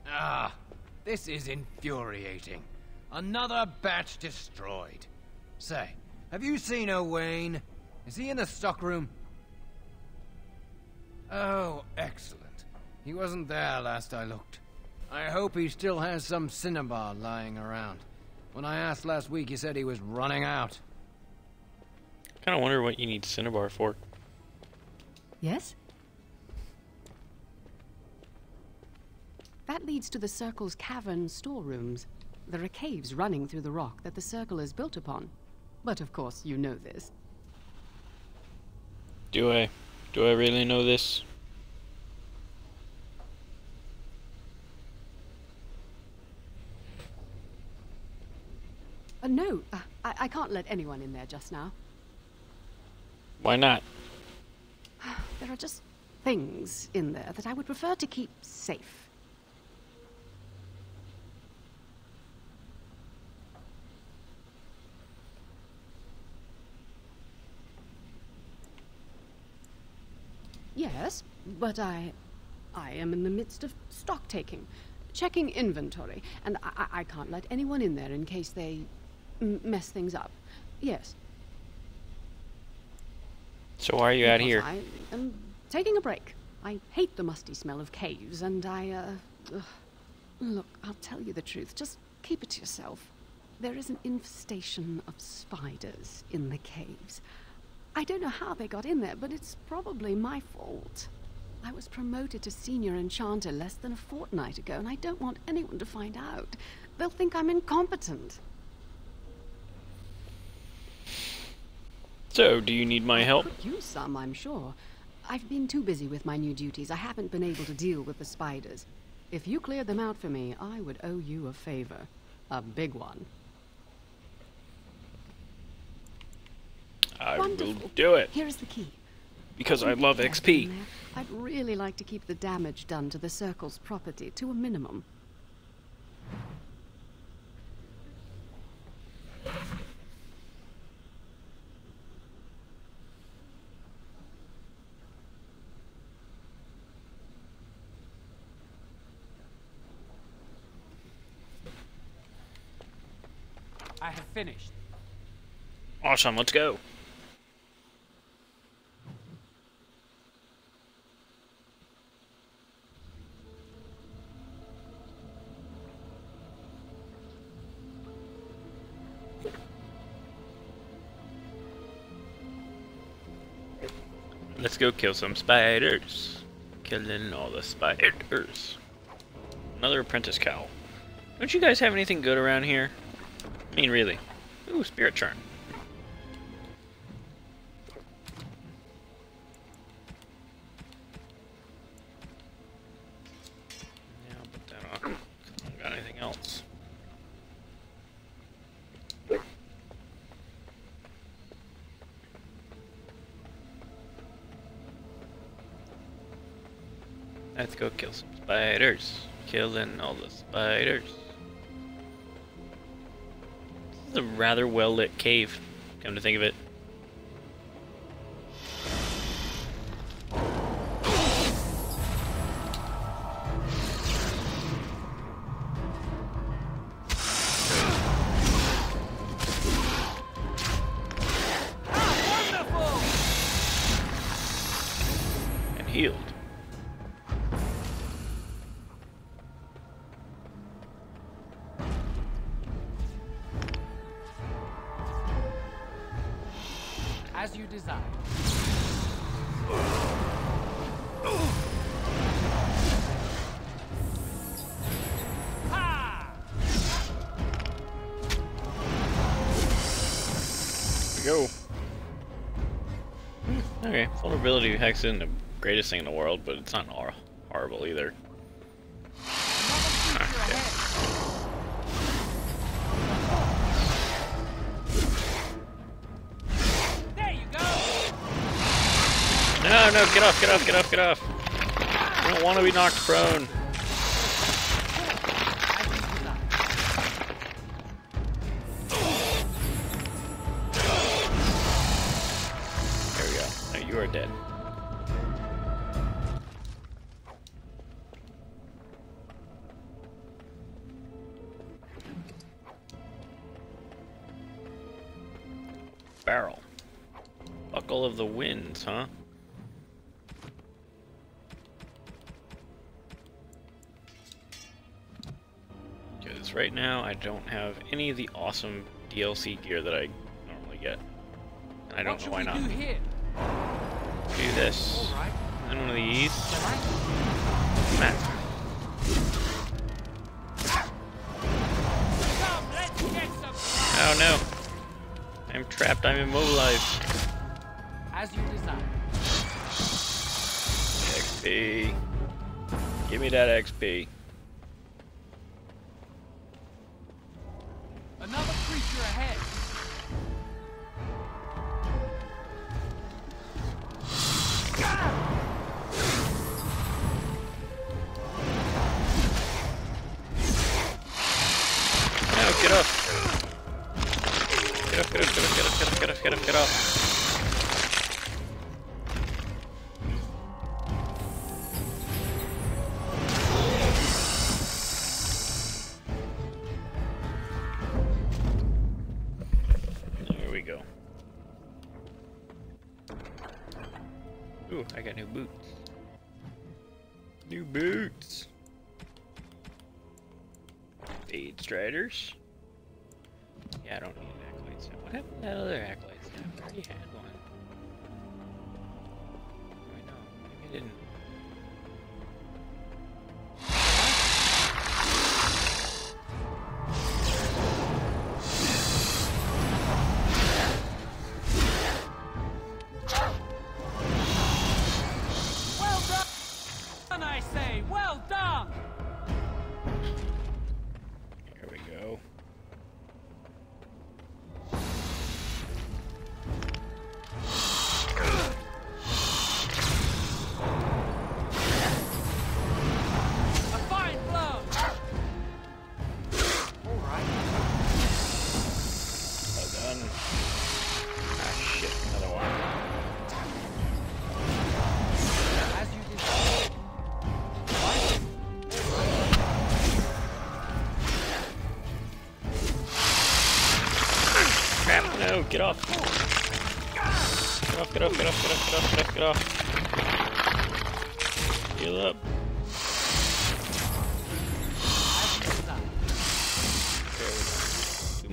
Ah, this is infuriating. Another batch destroyed. Say, have you seen Owain? Is he in the stockroom? Oh, excellent. He wasn't there last I looked. I hope he still has some cinnabar lying around. When I asked last week, he said he was running out. kind of wonder what you need Cinnabar for. Yes? That leads to the Circle's cavern storerooms. There are caves running through the rock that the Circle is built upon. But of course, you know this. Do I? Do I really know this? Uh, no, uh, I, I can't let anyone in there just now. Why not? There are just things in there that I would prefer to keep safe. Yes, but I... I am in the midst of stock taking, checking inventory, and I, I- can't let anyone in there in case they m- mess things up. Yes. So why are you out here? I am taking a break. I hate the musty smell of caves, and I, uh... ugh. Look, I'll tell you the truth. Just keep it to yourself. There is an infestation of spiders in the caves. I don't know how they got in there, but it's probably my fault. I was promoted to senior enchanter less than a fortnight ago, and I don't want anyone to find out. They'll think I'm incompetent. So, do you need my help? Use some, I'm sure. I've been too busy with my new duties. I haven't been able to deal with the spiders. If you cleared them out for me, I would owe you a favor. A big one. I Wonderful. will do it. Here is the key. Because I love XP. I'd really like to keep the damage done to the Circle's property to a minimum. I have finished. Awesome, let's go. Go kill some spiders. Killing all the spiders. Another apprentice cowl. Don't you guys have anything good around here? I mean, really. Ooh, spirit charm. Yeah, I'll put that on. I don't got anything else. Let's go kill some spiders. Killing all the spiders. This is a rather well lit cave, come to think of it. Hex isn't the greatest thing in the world, but it's not hor horrible either. No, no, get off, get off, get off, get off. I don't want to be knocked prone. Don't have any of the awesome DLC gear that I normally get. And I don't know why not. Do. Do this. Right. And one of these. Map. Come, let's get some. Oh no. I'm trapped, I'm immobilized. As you desire. XP. Give me that XP.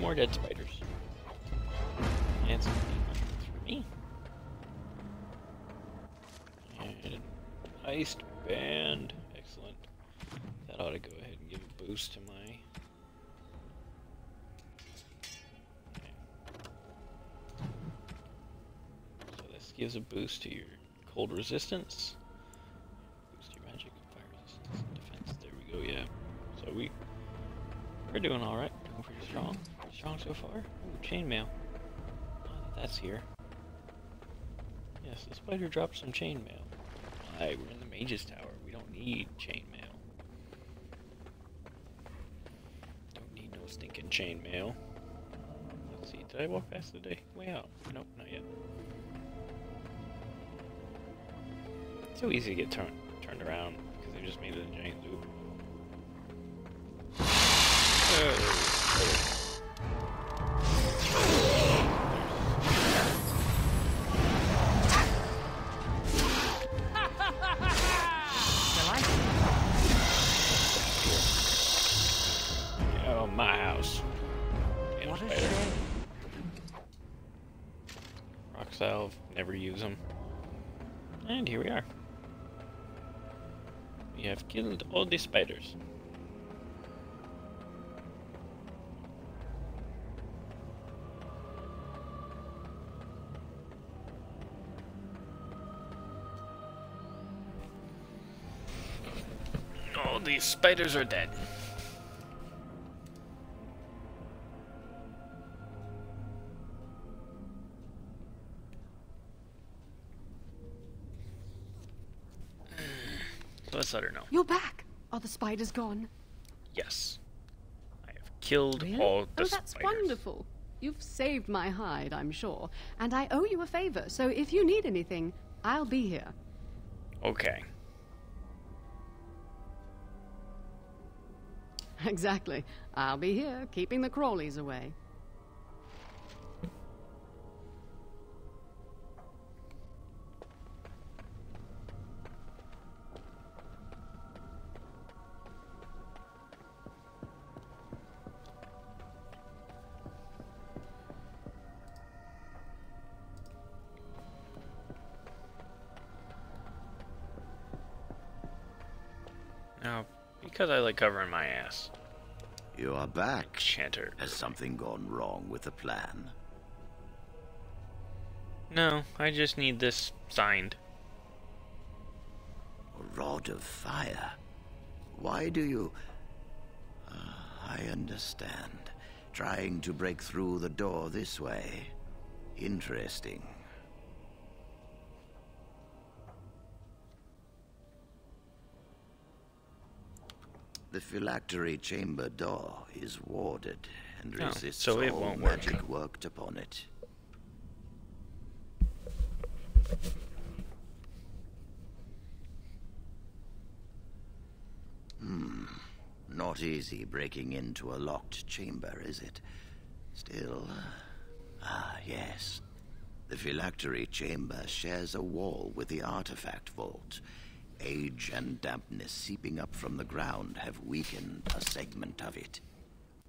More dead spiders. And some mushrooms for me. And iced band. Excellent. That ought to go ahead and give a boost to my So this gives a boost to your cold resistance. Boost your magic, fire resistance, and defense. There we go, yeah. So we we're doing alright. Doing pretty strong. Strong so far. Ooh, chainmail. That's here. Yes, the spider dropped some chainmail. Why? We're in the mage's tower. We don't need chainmail. Don't need no stinking chainmail. Let's see, did I walk past the day? Way out. Nope, not yet. It's So easy to get turned turned around because they just made it a giant loop. Oh. Killed all the spiders. All these spiders are dead. Let her know. You're back. Are the spiders gone? Yes. I have killed Really? all the oh, that's spiders. wonderful. You've saved my hide, I'm sure. And I owe you a favor, so if you need anything, I'll be here. Okay. Exactly. I'll be here, keeping the crawlies away. Because I like covering my ass. You are back. Chanter. Has something gone wrong with the plan? No, I just need this signed. A rod of fire. Why do you... Ah, I understand. Trying to break through the door this way. Interesting. The phylactery chamber door is warded and Oh, resists so it all won't work. magic worked upon it. Hmm. Not easy breaking into a locked chamber, is it? Still. Ah, yes. The phylactery chamber shares a wall with the artifact vault. Age and dampness seeping up from the ground have weakened a segment of it.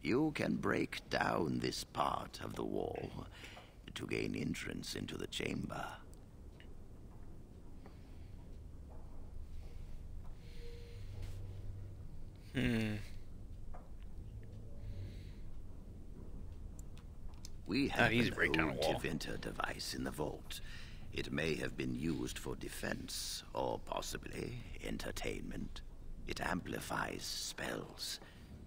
You can break down this part of the wall to gain entrance into the chamber. Hmm. We Not have easy an to break down a wall. Device in the vault. It may have been used for defense, or possibly entertainment. It amplifies spells.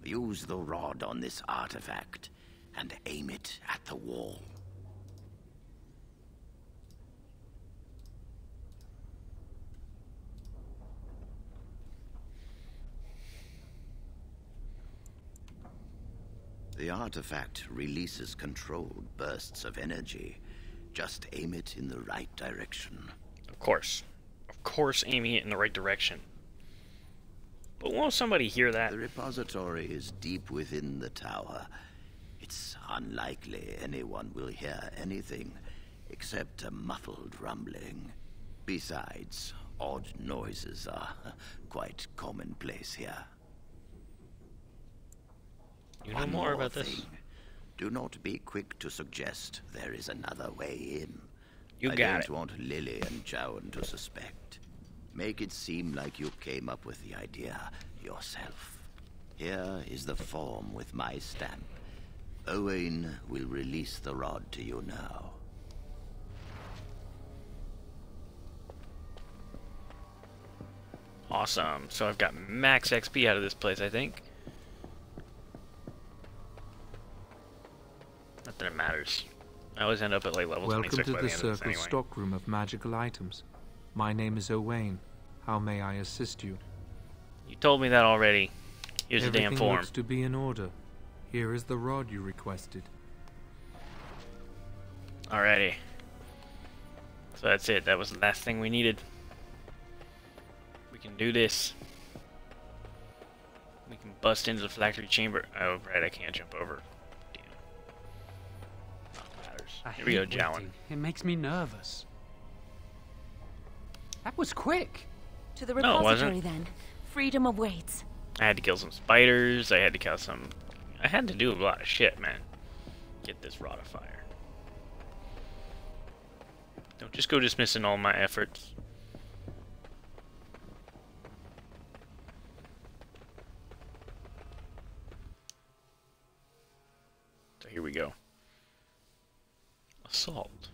Use the rod on this artifact and aim it at the wall. The artifact releases controlled bursts of energy. Just aim it in the right direction. Of course. Of course, aiming it in the right direction. But won't somebody hear that? The repository is deep within the tower. It's unlikely anyone will hear anything except a muffled rumbling. Besides, odd noises are quite commonplace here. You know One more about this? Do not be quick to suggest there is another way in. You I got don't it. want Lily and Jowan to suspect. Make it seem like you came up with the idea yourself. Here is the form with my stamp. Owain will release the rod to you now. Awesome. So I've got max XP out of this place, I think. Not that it matters. I always end up at like level Welcome 26 to by the circle anyway. stockroom of magical items. My name is Owain. How may I assist you? You told me that already. Here's Everything the damn form. looks to be in order. Here is the rod you requested. Alrighty. So that's it. That was the last thing we needed. We can do this. We can bust into the phylactery chamber. Oh, right, I can't jump over. Damn. Not matters. I Here we go, hate Jowan. It makes me nervous. That was quick. To the No, it wasn't. repository then. Freedom awaits. I had to kill some spiders. I had to kill some. I had to do a lot of shit, man. Get this rod of fire. Don't just go dismissing all my efforts. So here we go. Assault.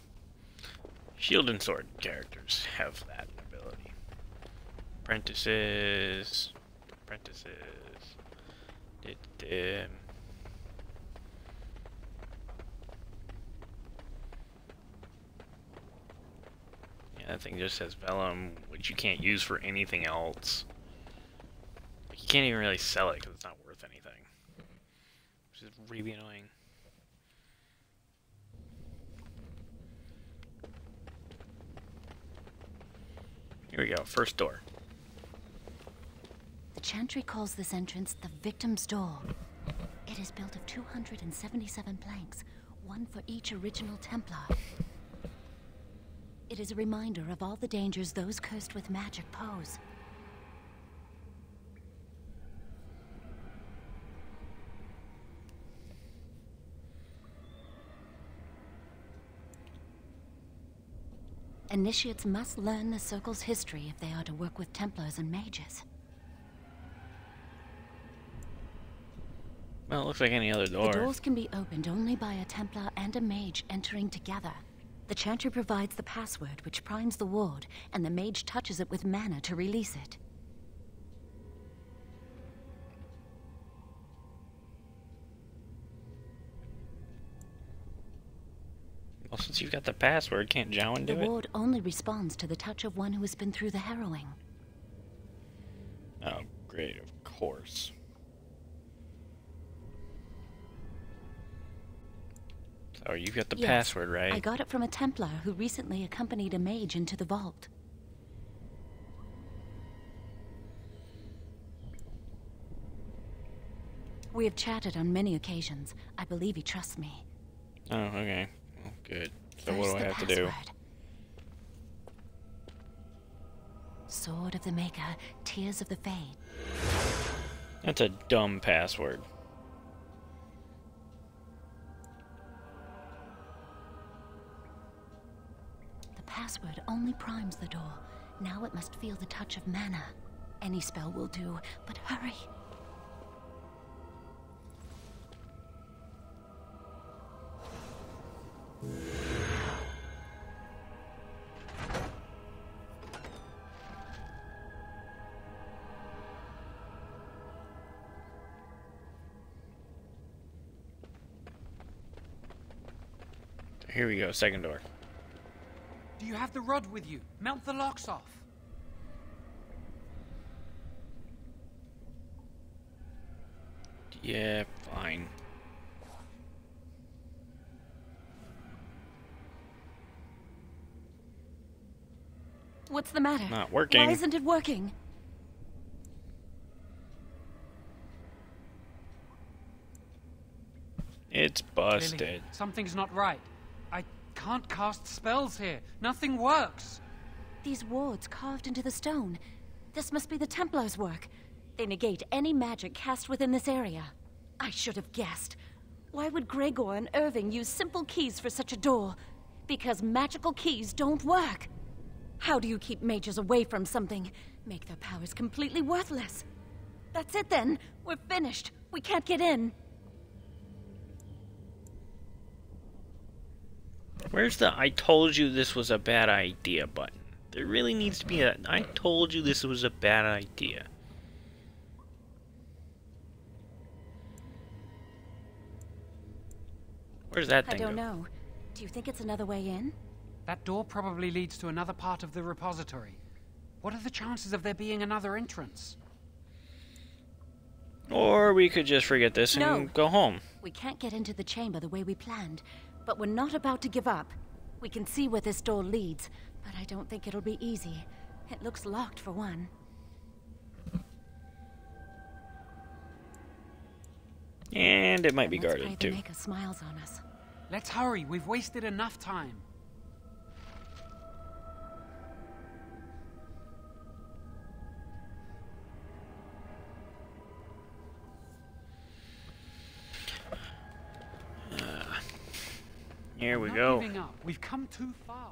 Shield and sword characters have that ability. Apprentices. Apprentices. Did, um, yeah, that thing just says vellum, which you can't use for anything else. You can't even really sell it because it's not worth anything. Which is really annoying. Here we go, first door. The Chantry calls this entrance the Victim's Door. It is built of 277 planks, one for each original Templar. It is a reminder of all the dangers those cursed with magic pose. Initiates must learn the Circle's history if they are to work with Templars and mages. Well, it looks like any other door. The doors can be opened only by a Templar and a mage entering together. The Chantry provides the password, which primes the ward, and the mage touches it with mana to release it. Well, since you've got the password, can't Jowan The do it? The ward only responds to the touch of one who has been through the harrowing. Oh, great, of course. So you've got the Yes, password, right? I got it from a Templar who recently accompanied a mage into the vault. We have chatted on many occasions. I believe he trusts me. Oh, okay. Good. So what First, do I have to do? password. Sword of the Maker, Tears of the Fade. That's a dumb password. The password only primes the door. Now it must feel the touch of mana. Any spell will do, but hurry. Here we go, second door. Do you have the rod with you? Melt the locks off. Yeah, fine. What's the matter? Not working. Why isn't it working? It's busted. Lily, something's not right. Can't cast spells here. Nothing works. These wards carved into the stone. This must be the Templars' work. They negate any magic cast within this area. I should have guessed. Why would Greagoir and Irving use simple keys for such a door? Because magical keys don't work. How do you keep mages away from something? Make their powers completely worthless. That's it then. We're finished. We can't get in. Where's the I told you this was a bad idea button? There really needs to be a I told you this was a bad idea. Where's that thing? I don't go? know. Do you think it's another way in? That door probably leads to another part of the repository. What are the chances of there being another entrance? Or we could just forget this and No. go home. We can't get into the chamber the way we planned, but we're not about to give up. We can see where this door leads, but I don't think it'll be easy. It looks locked for one. And it might be guarded the too. Maker smiles on us. Let's hurry. We've wasted enough time. Here we go. We've come too far.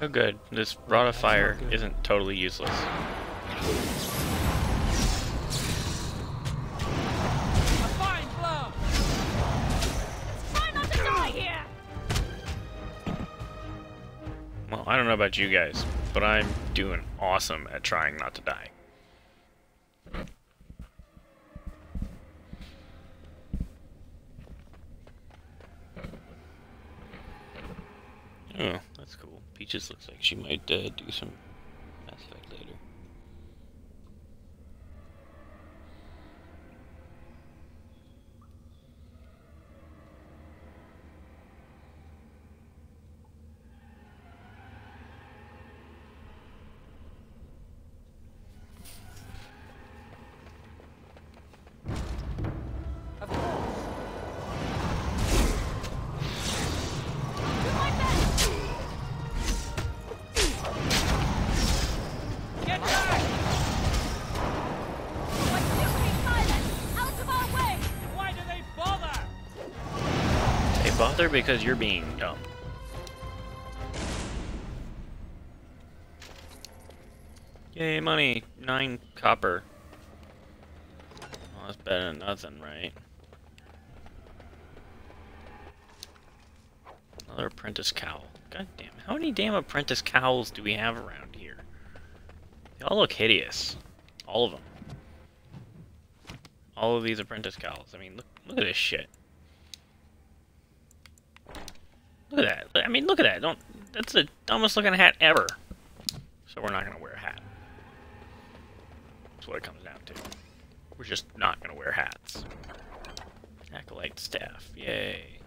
Oh good. This rod of fire isn't totally useless. Fine blow! Try not to die here! Well, I don't know about you guys, but I'm doing awesome at trying not to die. Oh, that's cool. Peaches looks like she might uh, do some because you're being dumb. Yay, money! Nine copper. Well, that's better than nothing, right? Another apprentice cowl. God damn. How many damn apprentice cowls do we have around here? They all look hideous. All of them. All of these apprentice cowls. I mean, look, look at this shit. Look at that. I mean, look at that. Don't. That's the dumbest looking hat ever. So we're not gonna wear a hat. That's what it comes down to. We're just not gonna wear hats. Acolyte staff. Yay.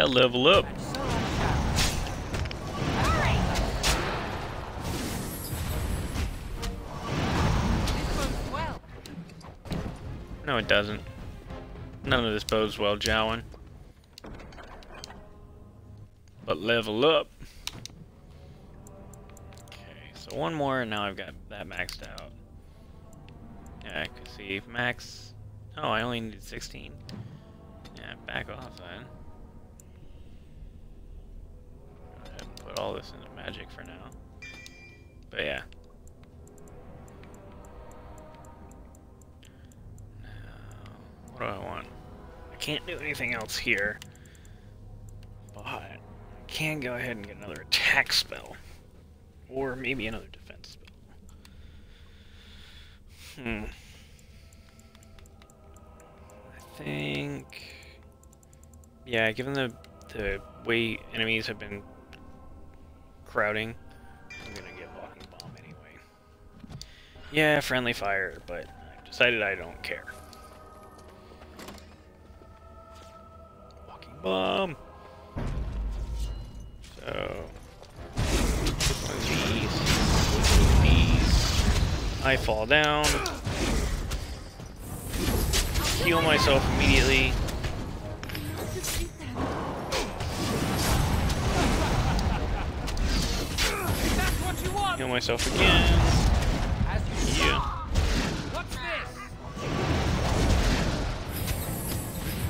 Yeah, level up. No, it doesn't. None of this bodes well, Jowan. But level up. Okay, so one more, and now I've got that maxed out. Yeah, I can see max. Oh, I only need 16. Yeah, back off then. Go ahead and put all this into magic for now. But yeah. Now, what do I want? I can't do anything else here. But I can go ahead and get another attack spell. Or maybe another defense spell. Hmm. I think... Yeah, given the, the way enemies have been crowding, I'm gonna get walking bomb anyway. Yeah, friendly fire, but I've decided I don't care. Walking bomb. So these, these. I fall down. Heal myself immediately. Heal myself again. Yeah.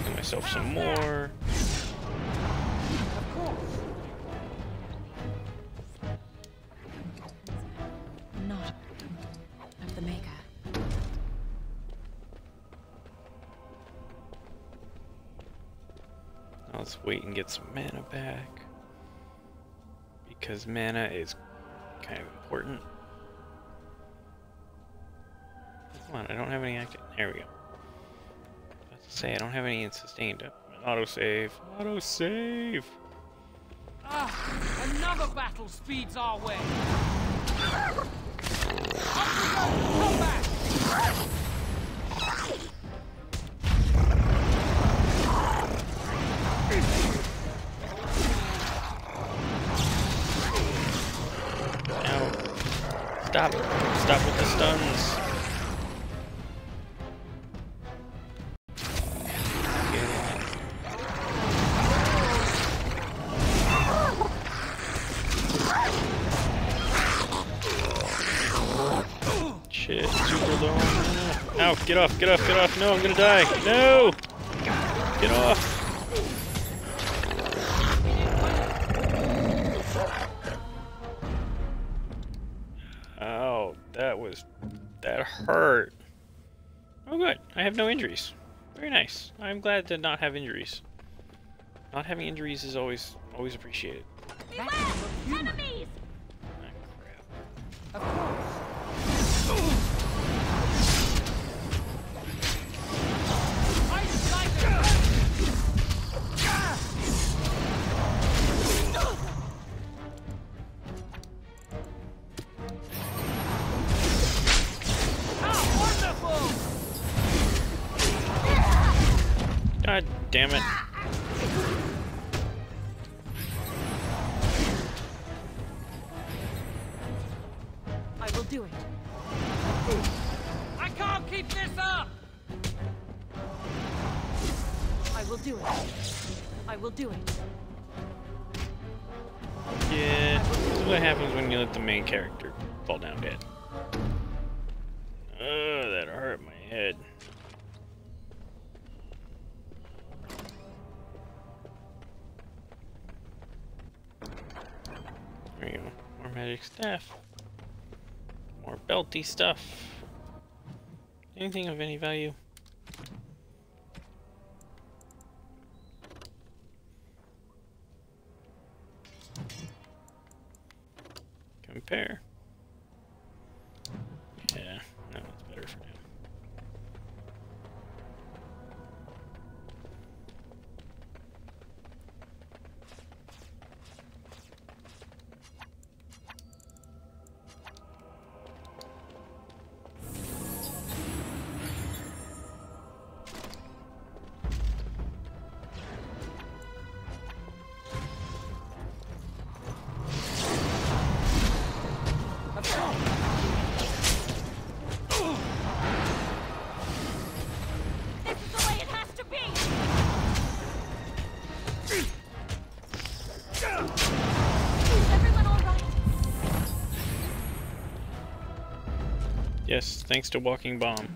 Heal myself some more. Not of the Maker. Now Let's wait and get some mana back. Because mana is kind of important. Come on, I don't have any active. There we go. Let's say I don't have any sustained. Auto save. Auto save. Ah, another battle speeds our way. Come back! Stop. Stop with the stuns. Shit, get off, get off, get off. No, I'm gonna die. No! Get off. I have no injuries. Very nice. I'm glad to not have injuries. Not having injuries is always always appreciated. Enemies! Ah, God damn it. I will do it. I can't keep this up! I will do it. I will do it. Yeah, this is what happens when you let the main character fall down dead. Oh, that hurt my head. There you go. More magic staff. More belty stuff. Anything of any value? Compare. Thanks to Walking Bomb.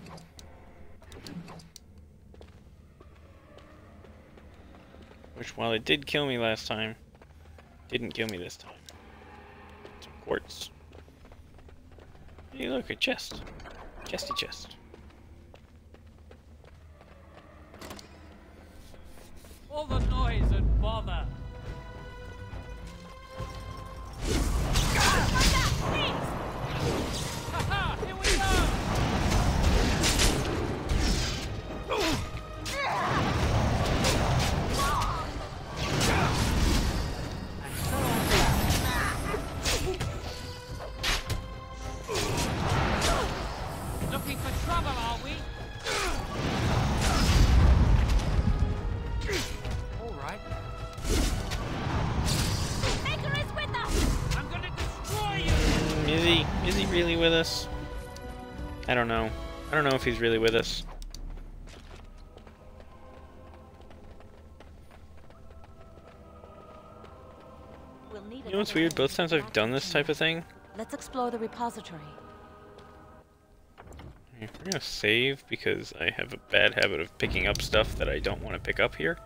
Which, while it did kill me last time, didn't kill me this time. Some quartz. Hey, look, a chest. Chesty chest. I don't know if he's really with us. We'll You know what's weird? Both times I've done this type of thing, Let's explore the repository. we're gonna save because I have a bad habit of picking up stuff that I don't want to pick up here.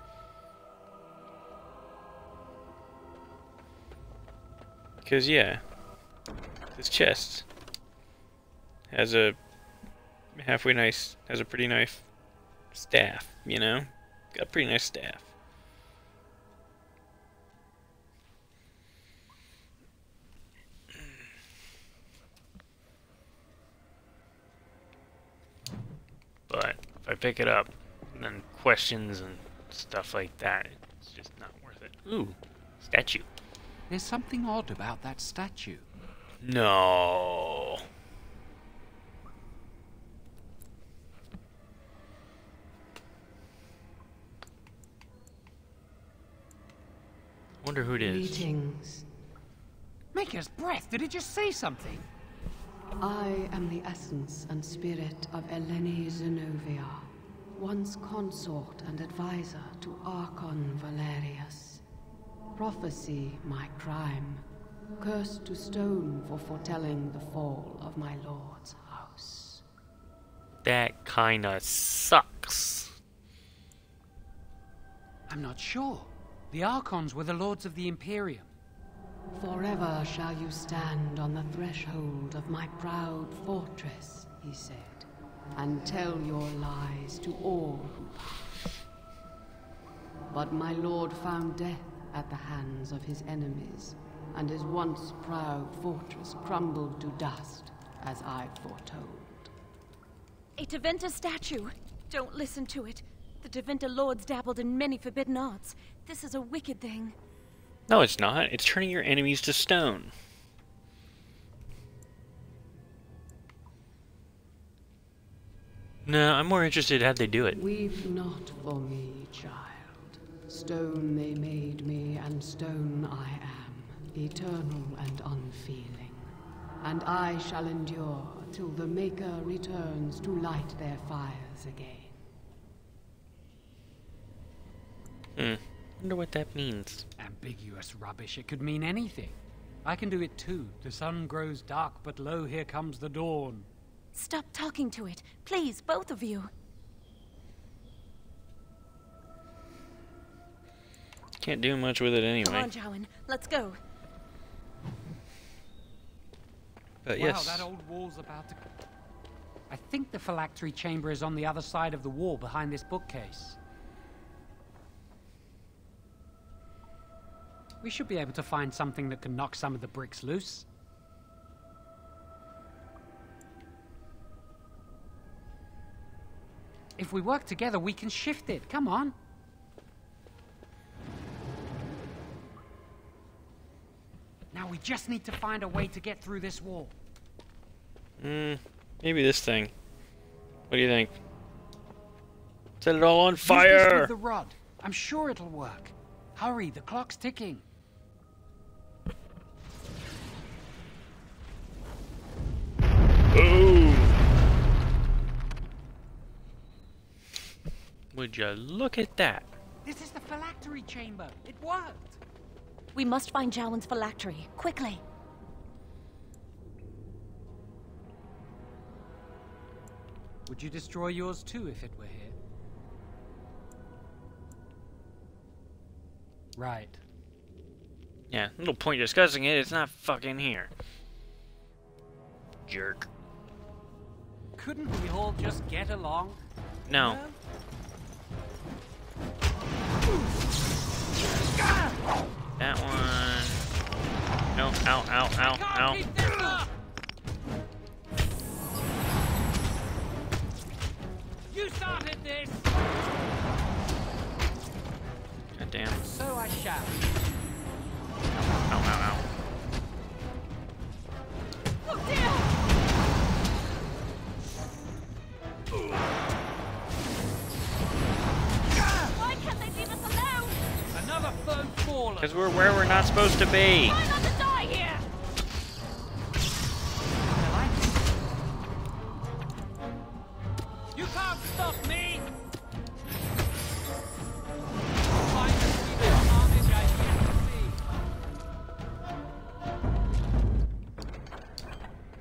Because, yeah, this chest has a halfway nice, has a pretty nice staff, you know? Got a pretty nice staff. But if I pick it up, then questions and stuff like that, it's just not worth it. Ooh, statue. There's something odd about that statue. No. Wonder who it is. Greetings. Maker's breath, did it just say something? I am the essence and spirit of Eleni Zinovia, once consort and advisor to Archon Valerius. Prophecy my crime, cursed to stone for foretelling the fall of my lord's house. That kinda sucks. I'm not sure. The Archons were the lords of the Imperium. Forever shall you stand on the threshold of my proud fortress, he said, and tell your lies to all who pass. But my lord found death at the hands of his enemies, and his once proud fortress crumbled to dust, as I foretold. A Tevinter statue! Don't listen to it. The Tevinter lords dabbled in many forbidden arts. This is a wicked thing. No, it's not. It's turning your enemies to stone. No, I'm more interested how'd they do it. Weep not for me, child. Stone they made me, and stone I am, eternal and unfeeling. And I shall endure till the Maker returns to light their fires again. Hmm. Wonder what that means. Ambiguous rubbish. It could mean anything. I can do it too. The sun grows dark, but lo, here comes the dawn. Stop talking to it. Please, both of you. Can't do much with it anyway. Come on, Jowan. Let's go. But wow, yes. that old wall's about to. I think the phylactery chamber is on the other side of the wall behind this bookcase. We should be able to find something that can knock some of the bricks loose. If we work together, we can shift it. Come on. Now we just need to find a way to get through this wall. Hmm. Maybe this thing. What do you think? Set it all on fire! Use this with the rod. I'm sure it'll work. Hurry, the clock's ticking. Would you look at that? This is the phylactery chamber. It worked. We must find Jowan's phylactery. Quickly. Would you destroy yours too if it were here? Right. Yeah, little point discussing it. It's not fucking here. Jerk. Couldn't we all just get along? No. That one. No, ow, ow, ow, ow. You started this! God damn. So I shall. Ow, ow, ow. Oh dear! Why Because we're where we're not supposed to be.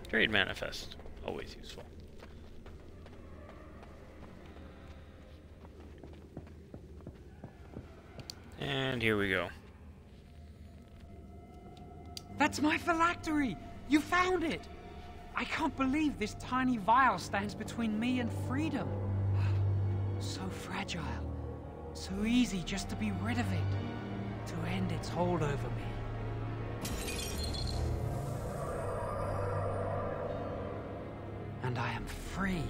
Trade manifest, always useful. And here we go. That's my phylactery! You found it! I can't believe this tiny vial stands between me and freedom. So fragile. So easy just to be rid of it. To end its hold over me. And I am free.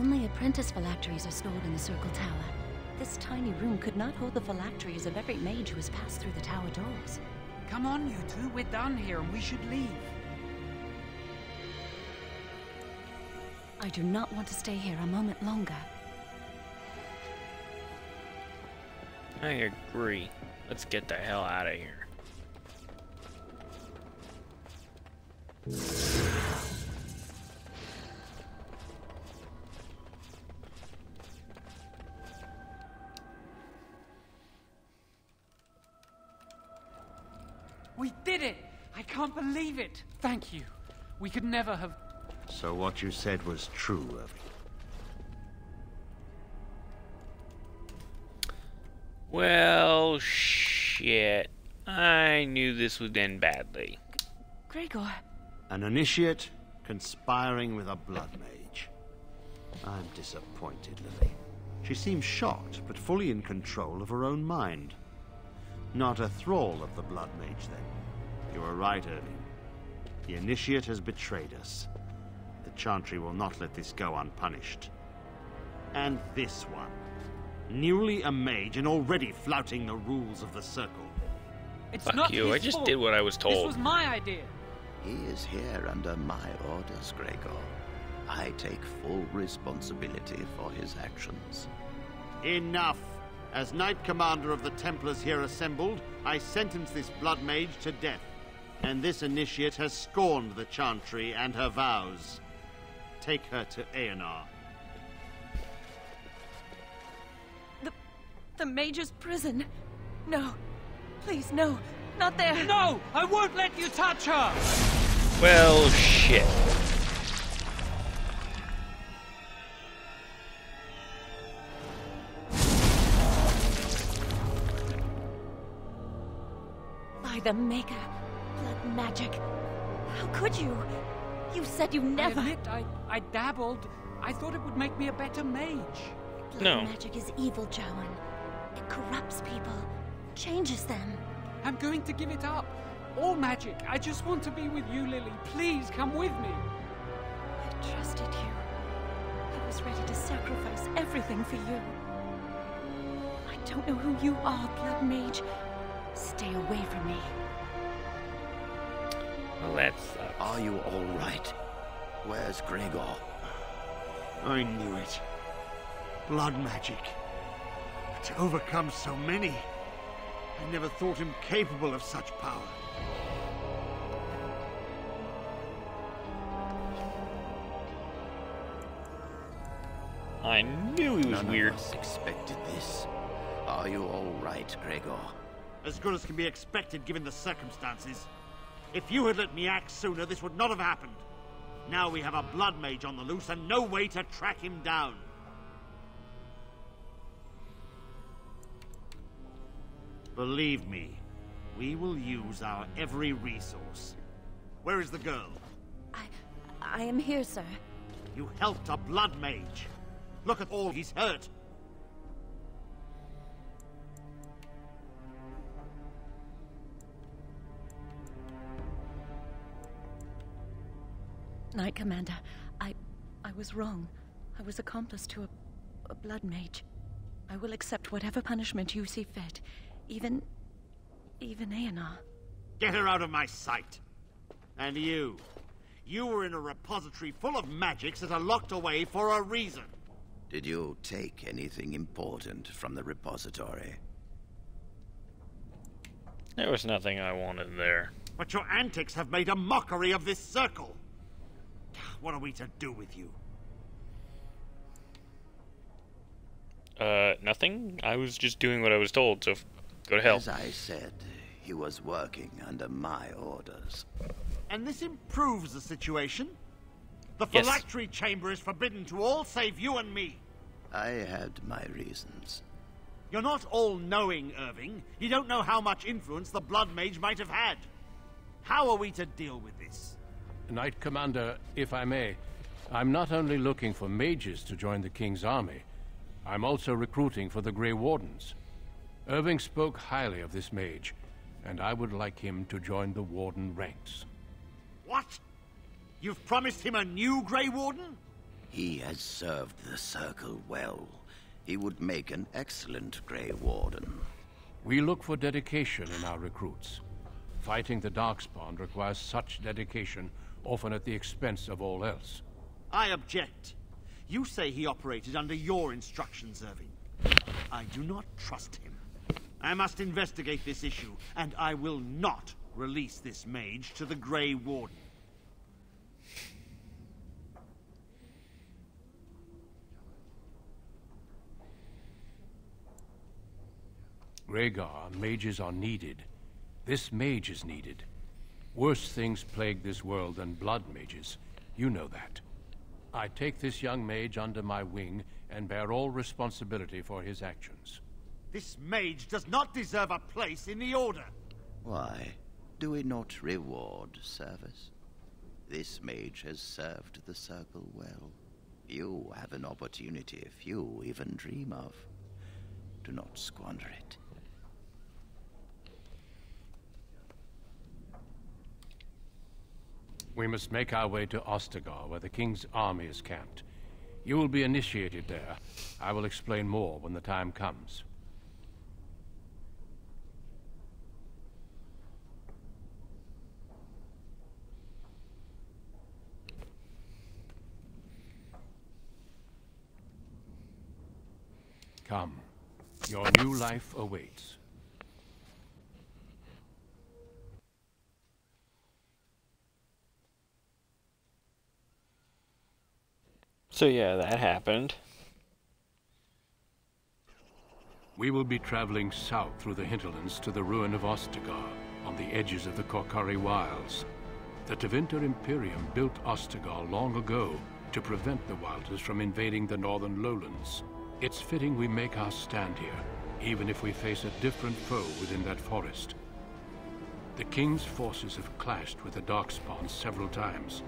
Only apprentice phylacteries are stored in the Circle Tower. This tiny room could not hold the phylacteries of every mage who has passed through the tower doors. Come on, you two. We're done here and we should leave. I do not want to stay here a moment longer. I agree. Let's get the hell out of here. We did it! I can't believe it! Thank you. We could never have. So what you said was true, Irving. Well, shit. I knew this would end badly. Greagoir. An initiate conspiring with a blood mage. I'm disappointed, Lily. She seems shocked, but fully in control of her own mind. Not a thrall of the blood mage, then. You are right, Irving. The initiate has betrayed us. The Chantry will not let this go unpunished. And this one. Newly a mage and already flouting the rules of the Circle. It's Fuck not you, I just fault. did what I was told. This told. was my idea. He is here under my orders, Greagoir. I take full responsibility for his actions. Enough! As Knight Commander of the Templars here assembled, I sentence this blood mage to death. And this initiate has scorned the Chantry and her vows. Take her to Aeonar. The the Mage's prison. No. Please, no. Not there. No! I won't let you touch her! Well, shit. By the Maker. Blood magic. How could you? You said you never. I admit, I, I dabbled. I thought it would make me a better mage. Blood No. magic is evil, Jowan. It corrupts people, changes them. I'm going to give it up. All magic. I just want to be with you, Lily. Please come with me. I trusted you. I was ready to sacrifice everything for you. I don't know who you are, Blood Mage. Stay away from me. Well, that sucks. Are you all right? Where's Greagoir? I knew it. Blood magic. But to overcome so many, I never thought him capable of such power. I knew he was None weird. of us expected this. Are you all right, Greagoir? As good as can be expected given the circumstances. If you had let me act sooner, this would not have happened. Now we have a blood mage on the loose and no way to track him down. Believe me, we will use our every resource. Where is the girl? I I am here, sir. You helped a blood mage. Look at all he's hurt. Knight Commander, I... I was wrong. I was accomplice to a... a blood mage. I will accept whatever punishment you see fit. Even... even Aeonar. Get her out of my sight. And you. You were in a repository full of magics that are locked away for a reason. Did you take anything important from the repository? There was nothing I wanted there. But your antics have made a mockery of this circle. What are we to do with you? Uh, nothing. I was just doing what I was told, so go to hell. As I said, he was working under my orders. And this improves the situation. The Yes. phylactery chamber is forbidden to all save you and me. I had my reasons. You're not all-knowing, Irving. You don't know how much influence the Blood Mage might have had. How are we to deal with this? Knight Commander, if I may, I'm not only looking for mages to join the King's army, I'm also recruiting for the Grey Wardens. Irving spoke highly of this mage, and I would like him to join the Warden ranks. What? You've promised him a new Grey Warden? He has served the Circle well. He would make an excellent Grey Warden. We look for dedication in our recruits. Fighting the Darkspawn requires such dedication, often at the expense of all else. I object. You say he operated under your instructions, Irving. I do not trust him. I must investigate this issue, and I will not release this mage to the Grey Warden. Greagoir, mages are needed. This mage is needed. Worse things plague this world than blood mages. You know that. I take this young mage under my wing and bear all responsibility for his actions. This mage does not deserve a place in the Order. Why do we not reward service? This mage has served the Circle well. You have an opportunity few even dream of. Do not squander it. We must make our way to Ostagar, where the king's army is camped. You will be initiated there. I will explain more when the time comes. Come. Your new life awaits. So yeah, that happened. We will be traveling south through the hinterlands to the ruin of Ostagar, on the edges of the Korcari Wilds. The Tevinter Imperium built Ostagar long ago to prevent the Wilders from invading the northern lowlands. It's fitting we make our stand here, even if we face a different foe within that forest. The King's forces have clashed with the Darkspawn several times,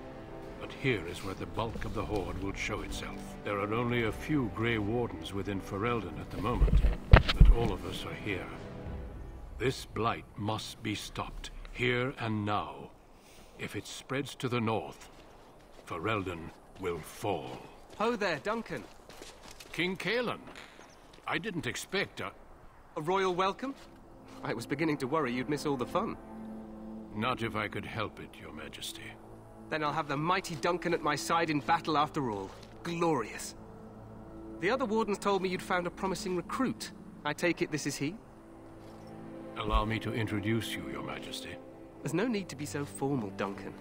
but here is where the bulk of the Horde will show itself. There are only a few Grey Wardens within Ferelden at the moment, but all of us are here. This blight must be stopped, here and now. If it spreads to the north, Ferelden will fall. Ho there, Duncan. King Cailan. I didn't expect a... A royal welcome? I was beginning to worry you'd miss all the fun. Not if I could help it, your majesty. Then I'll have the mighty Duncan at my side in battle after all. Glorious. The other wardens told me you'd found a promising recruit. I take it this is he? Allow me to introduce you, your majesty. There's no need to be so formal, Duncan.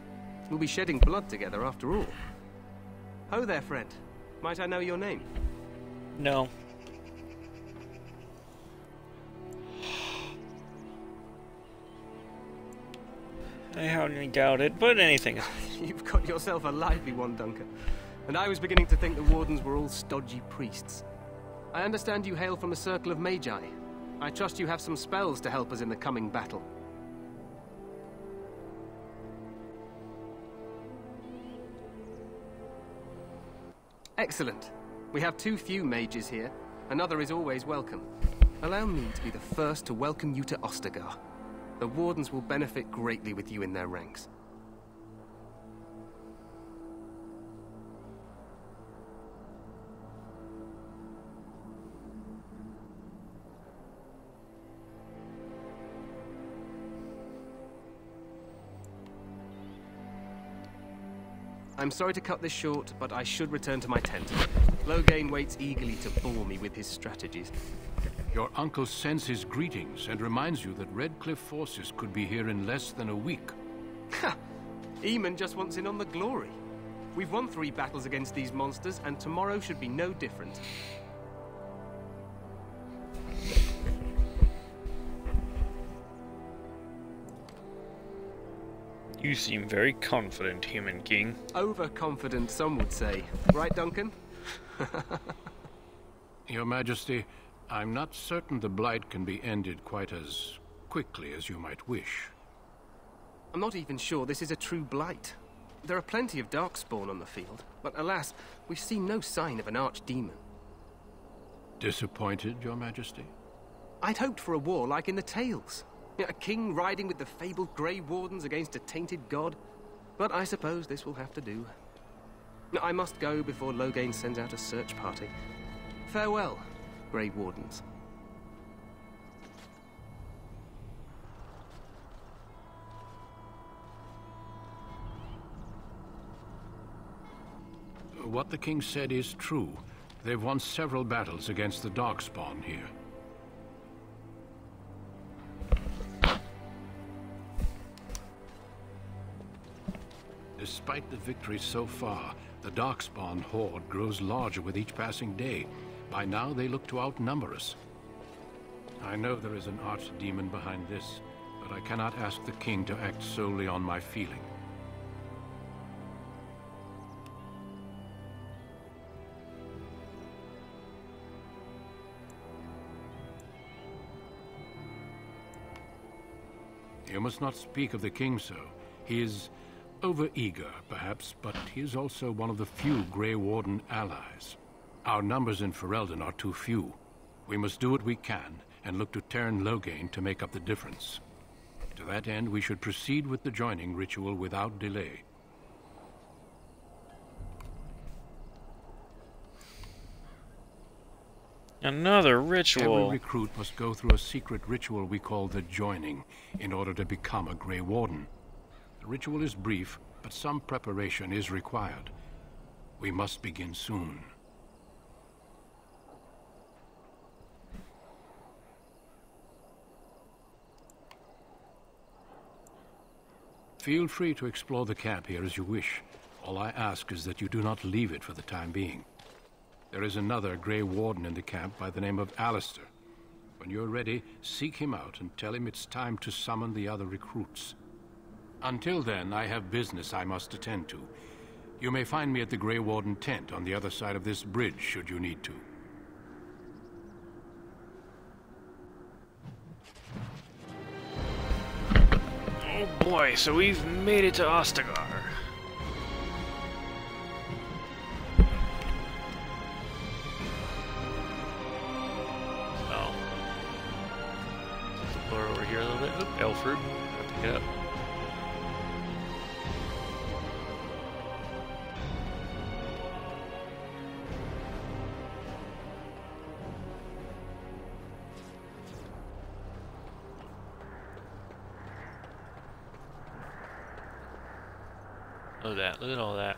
We'll be shedding blood together after all. Ho there, friend. Might I know your name? No. I hardly doubt it, but anything. You've got yourself a lively one, Duncan. And I was beginning to think the wardens were all stodgy priests. I understand you hail from the Circle of Magi. I trust you have some spells to help us in the coming battle. Excellent. We have too few mages here. Another is always welcome. Allow me to be the first to welcome you to Ostagar. The Wardens will benefit greatly with you in their ranks. I'm sorry to cut this short, but I should return to my tent. Loghain waits eagerly to bore me with his strategies. Your uncle sends his greetings and reminds you that Redcliffe forces could be here in less than a week. Ha! Eamon just wants in on the glory. We've won three battles against these monsters, and tomorrow should be no different. You seem very confident, Human King. Overconfident, some would say. Right, Duncan? Your Majesty, I'm not certain the Blight can be ended quite as quickly as you might wish. I'm not even sure this is a true blight. There are plenty of Darkspawn on the field, but alas, we've seen no sign of an archdemon. Disappointed, Your Majesty? I'd hoped for a war like in the tales. A king riding with the fabled Grey Wardens against a tainted god. But I suppose this will have to do. I must go before Loghain sends out a search party. Farewell, Grey Wardens. What the king said is true. They've won several battles against the Darkspawn here. Despite the victories so far, the Darkspawn horde grows larger with each passing day. By now, they look to outnumber us. I know there is an archdemon behind this, but I cannot ask the king to act solely on my feeling. You must not speak of the king so. He is overeager, perhaps, but he is also one of the few Grey Warden allies. Our numbers in Ferelden are too few. We must do what we can, and look to Teyrn Loghain to make up the difference. To that end, we should proceed with the joining ritual without delay. Another ritual. Every recruit must go through a secret ritual we call the Joining in order to become a Grey Warden. The ritual is brief, but some preparation is required. We must begin soon. Feel free to explore the camp here as you wish. All I ask is that you do not leave it for the time being. There is another Grey Warden in the camp by the name of Alistair. When you're ready, seek him out and tell him it's time to summon the other recruits. Until then, I have business I must attend to. You may find me at the Grey Warden tent on the other side of this bridge, should you need to. Oh boy, so we've made it to Ostagar. So, explore over here a little bit. Oop, Elfroot. Pick it up. That. Look at all that.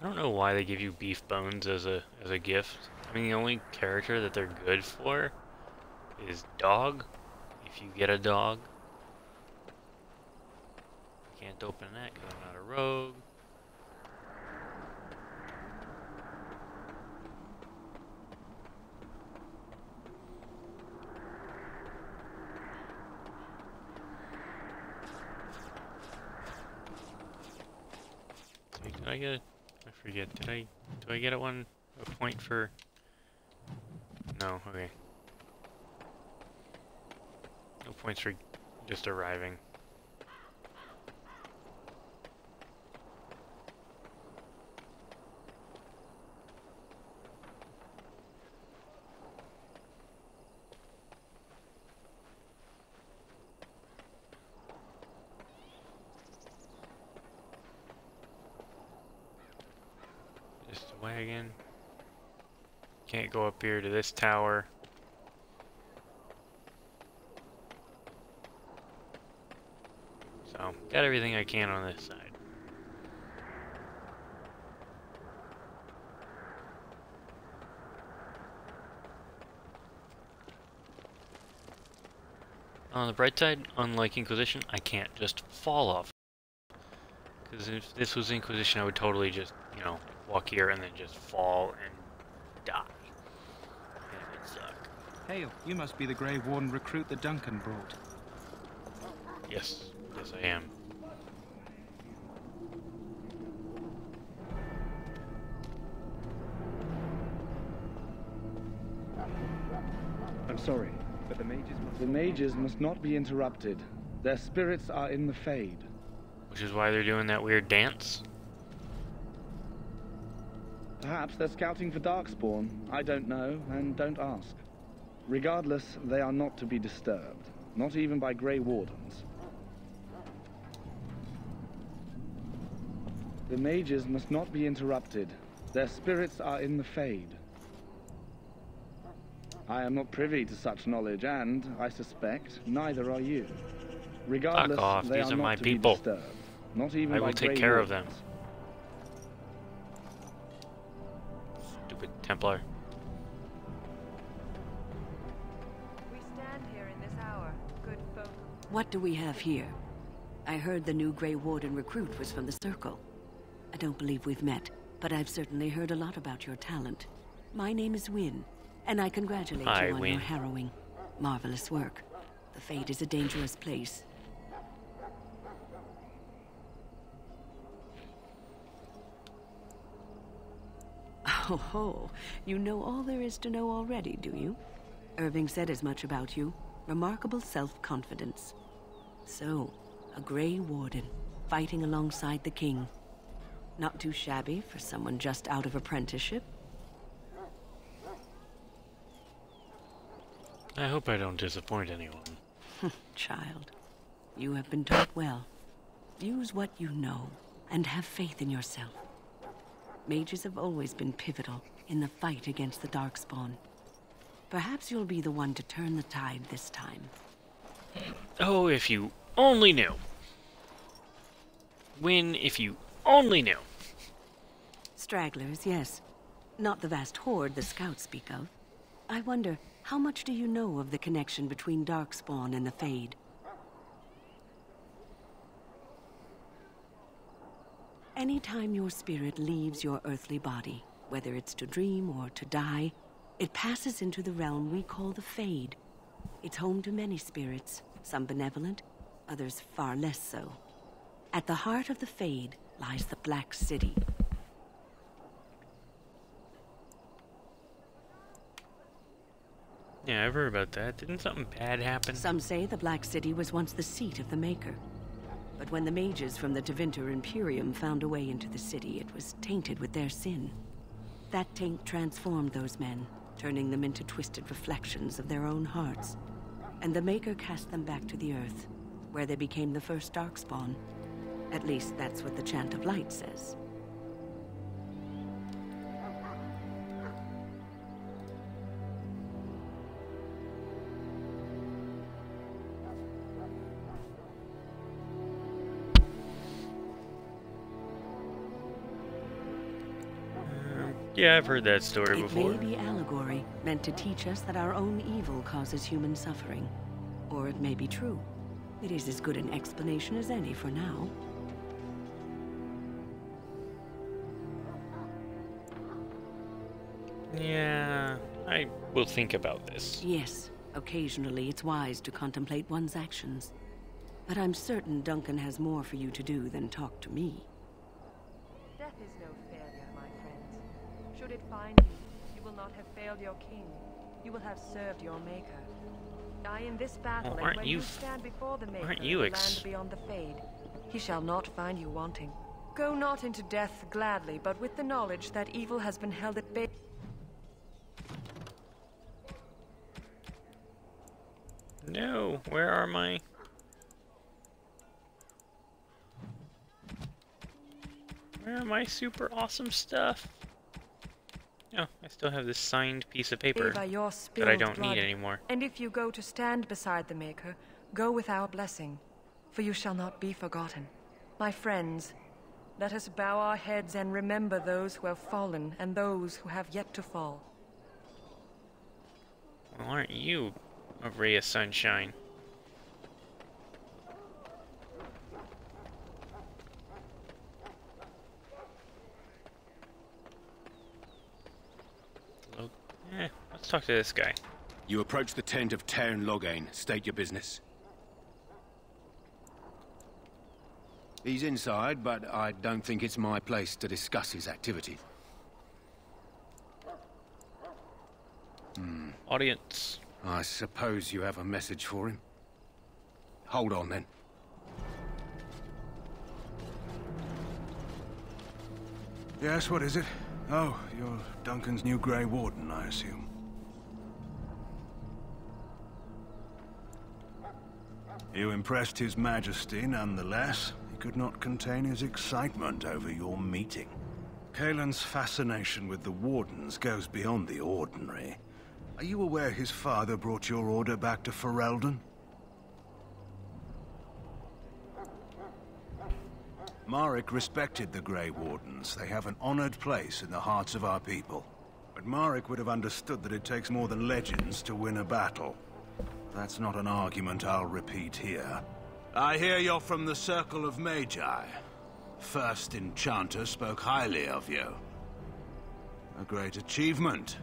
I don't know why they give you beef bones as a as a gift. I mean, the only character that they're good for is dog. If you get a dog, can't open that because I'm not a rogue. Wait, did I get it? I forget. Did I? Do I get a one a point for? No. Okay. No points for just arriving. Just a wagon. Can't go up here to this tower. So, got everything I can on this side. On the bright side, unlike Inquisition, I can't just fall off. Because if this was Inquisition, I would totally just, you know, walk here and then just fall and die. And it would suck. Hail, you must be the Grey Warden recruit that Duncan brought. Yes, yes I am. I'm sorry, but the mages must... The mages must not be interrupted. Their spirits are in the Fade. Which is why they're doing that weird dance. Perhaps they're scouting for Darkspawn. I don't know, and don't ask. Regardless, they are not to be disturbed. Not even by Grey Wardens. The mages must not be interrupted. Their spirits are in the Fade. I am not privy to such knowledge, and, I suspect, neither are you. Regardless, Fuck off, these are my people. Disturbed. Not even I will take care of them. Stupid Templar. What do we have here? I heard the new Grey Warden recruit was from the Circle. I don't believe we've met, but I've certainly heard a lot about your talent. My name is Wynne, and I congratulate Hi, you on your harrowing, marvelous work. The Fade is a dangerous place. Oh, ho. you know all there is to know already, do you? Irving said as much about you. Remarkable self-confidence. So, a Grey Warden, fighting alongside the King. Not too shabby for someone just out of apprenticeship. I hope I don't disappoint anyone. Child, you have been taught well. Use what you know, and have faith in yourself. Mages have always been pivotal in the fight against the Darkspawn. Perhaps you'll be the one to turn the tide this time. Oh, if you only knew. Win if you only knew. Stragglers, yes. Not the vast horde the scouts speak of. I wonder, how much do you know of the connection between Darkspawn and the Fade? Anytime your spirit leaves your earthly body, whether it's to dream or to die, it passes into the realm we call the Fade. It's home to many spirits, some benevolent, others far less so. At the heart of the Fade lies the Black City. Yeah, I've heard about that. Didn't something bad happen? Some say the Black City was once the seat of the Maker. But when the mages from the Tevinter Imperium found a way into the city, it was tainted with their sin. That taint transformed those men, turning them into twisted reflections of their own hearts. And the Maker cast them back to the Earth, where they became the first Darkspawn. At least that's what the Chant of Light says. Yeah, I've heard that story It before. may be allegory, meant to teach us that our own evil causes human suffering. Or it may be true. It is as good an explanation as any for now. Yeah, I will think about this. Yes, occasionally it's wise to contemplate one's actions. But I'm certain Duncan has more for you to do than talk to me. Death is no failure, my friends. Should it find you, you will not have failed your king. You will have served your maker. Die in this battle, Well, and when you you stand before the maker aren't you land beyond the Fade, he shall not find you wanting. Go not into death gladly, but with the knowledge that evil has been held at bay. No, where are my... Where are my super awesome stuff? Oh, I still have this signed piece of paper that I don't blood. need anymore. And if you go to stand beside the Maker, go with our blessing, for you shall not be forgotten. My friends, let us bow our heads and remember those who have fallen and those who have yet to fall. Well, aren't you a ray of sunshine? Talk to this guy. You approach the tent of Teyrn Loghain. State your business. He's inside, but I don't think it's my place to discuss his activity. Hmm. Audience. I suppose you have a message for him. Hold on, then. Yes, what is it? Oh, you're Duncan's new Grey Warden, I assume. You impressed His Majesty nonetheless. He could not contain his excitement over your meeting. Cailan's fascination with the Wardens goes beyond the ordinary. Are you aware his father brought your order back to Ferelden? Maric respected the Grey Wardens. They have an honored place in the hearts of our people. But Maric would have understood that it takes more than legends to win a battle. That's not an argument I'll repeat here. I hear you're from the Circle of Magi. First Enchanter spoke highly of you. A great achievement,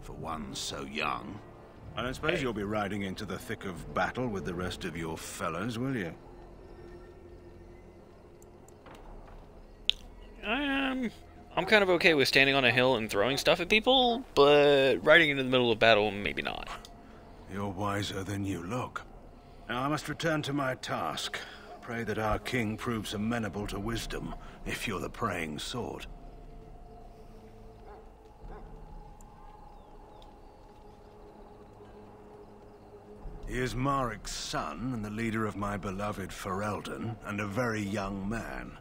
for one so young. I don't suppose you'll be riding into the thick of battle with the rest of your fellows, will you? Um, I'm kind of okay with standing on a hill and throwing stuff at people, but riding into the middle of battle, maybe not. You're wiser than you look. Now I must return to my task. Pray that our king proves amenable to wisdom, if you're the praying sort. He is Maric's son and the leader of my beloved Ferelden, and a very young man.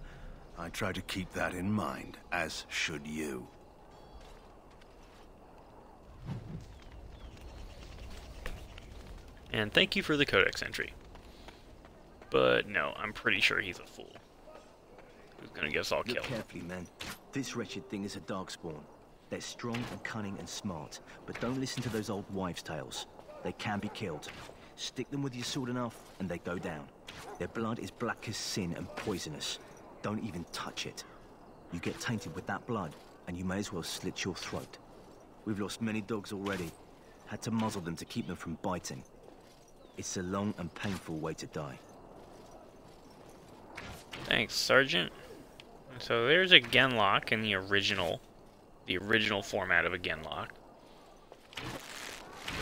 I try to keep that in mind, as should you. And thank you for the codex entry. But no, I'm pretty sure he's a fool. Who's gonna get us all Look killed? carefully, man. This wretched thing is a darkspawn. They're strong and cunning and smart, but don't listen to those old wives' tales. They can be killed. Stick them with your sword enough, and they go down. Their blood is black as sin and poisonous. Don't even touch it. You get tainted with that blood, and you may as well slit your throat. We've lost many dogs already. Had to muzzle them to keep them from biting. It's a long and painful way to die. Thanks, Sergeant. So there's a Genlock in the original, the original format of a Genlock.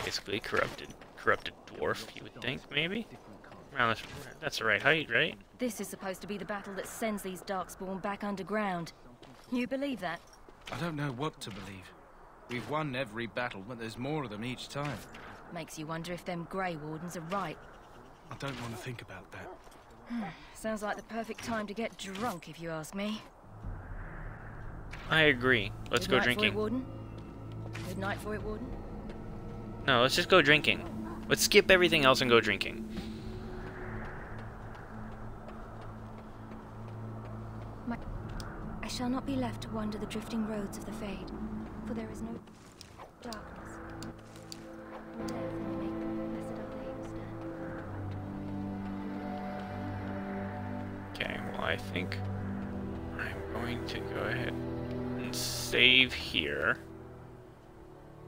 Basically corrupted, corrupted dwarf. You would think, maybe. Around this, that's the right height, right? This is supposed to be the battle that sends these Darkspawn back underground. You believe that? I don't know what to believe. We've won every battle, but there's more of them each time. Makes you wonder if them Grey Wardens are right. I don't want to think about that. Sounds like the perfect time to get drunk, if you ask me. I agree. Let's Good go night For it, drinking. Warden. Good night for it, Warden. No, let's just go drinking. Let's skip everything else and go drinking. My... I shall not be left to wander the drifting roads of the Fade, for there is no darkness. Okay, well I think I'm going to go ahead and save here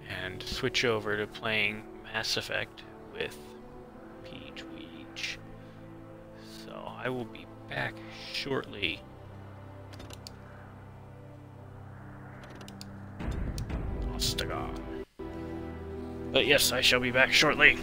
and switch over to playing Mass Effect with Peach Weech. So I will be back shortly. Ostagar. But yes, I shall be back shortly.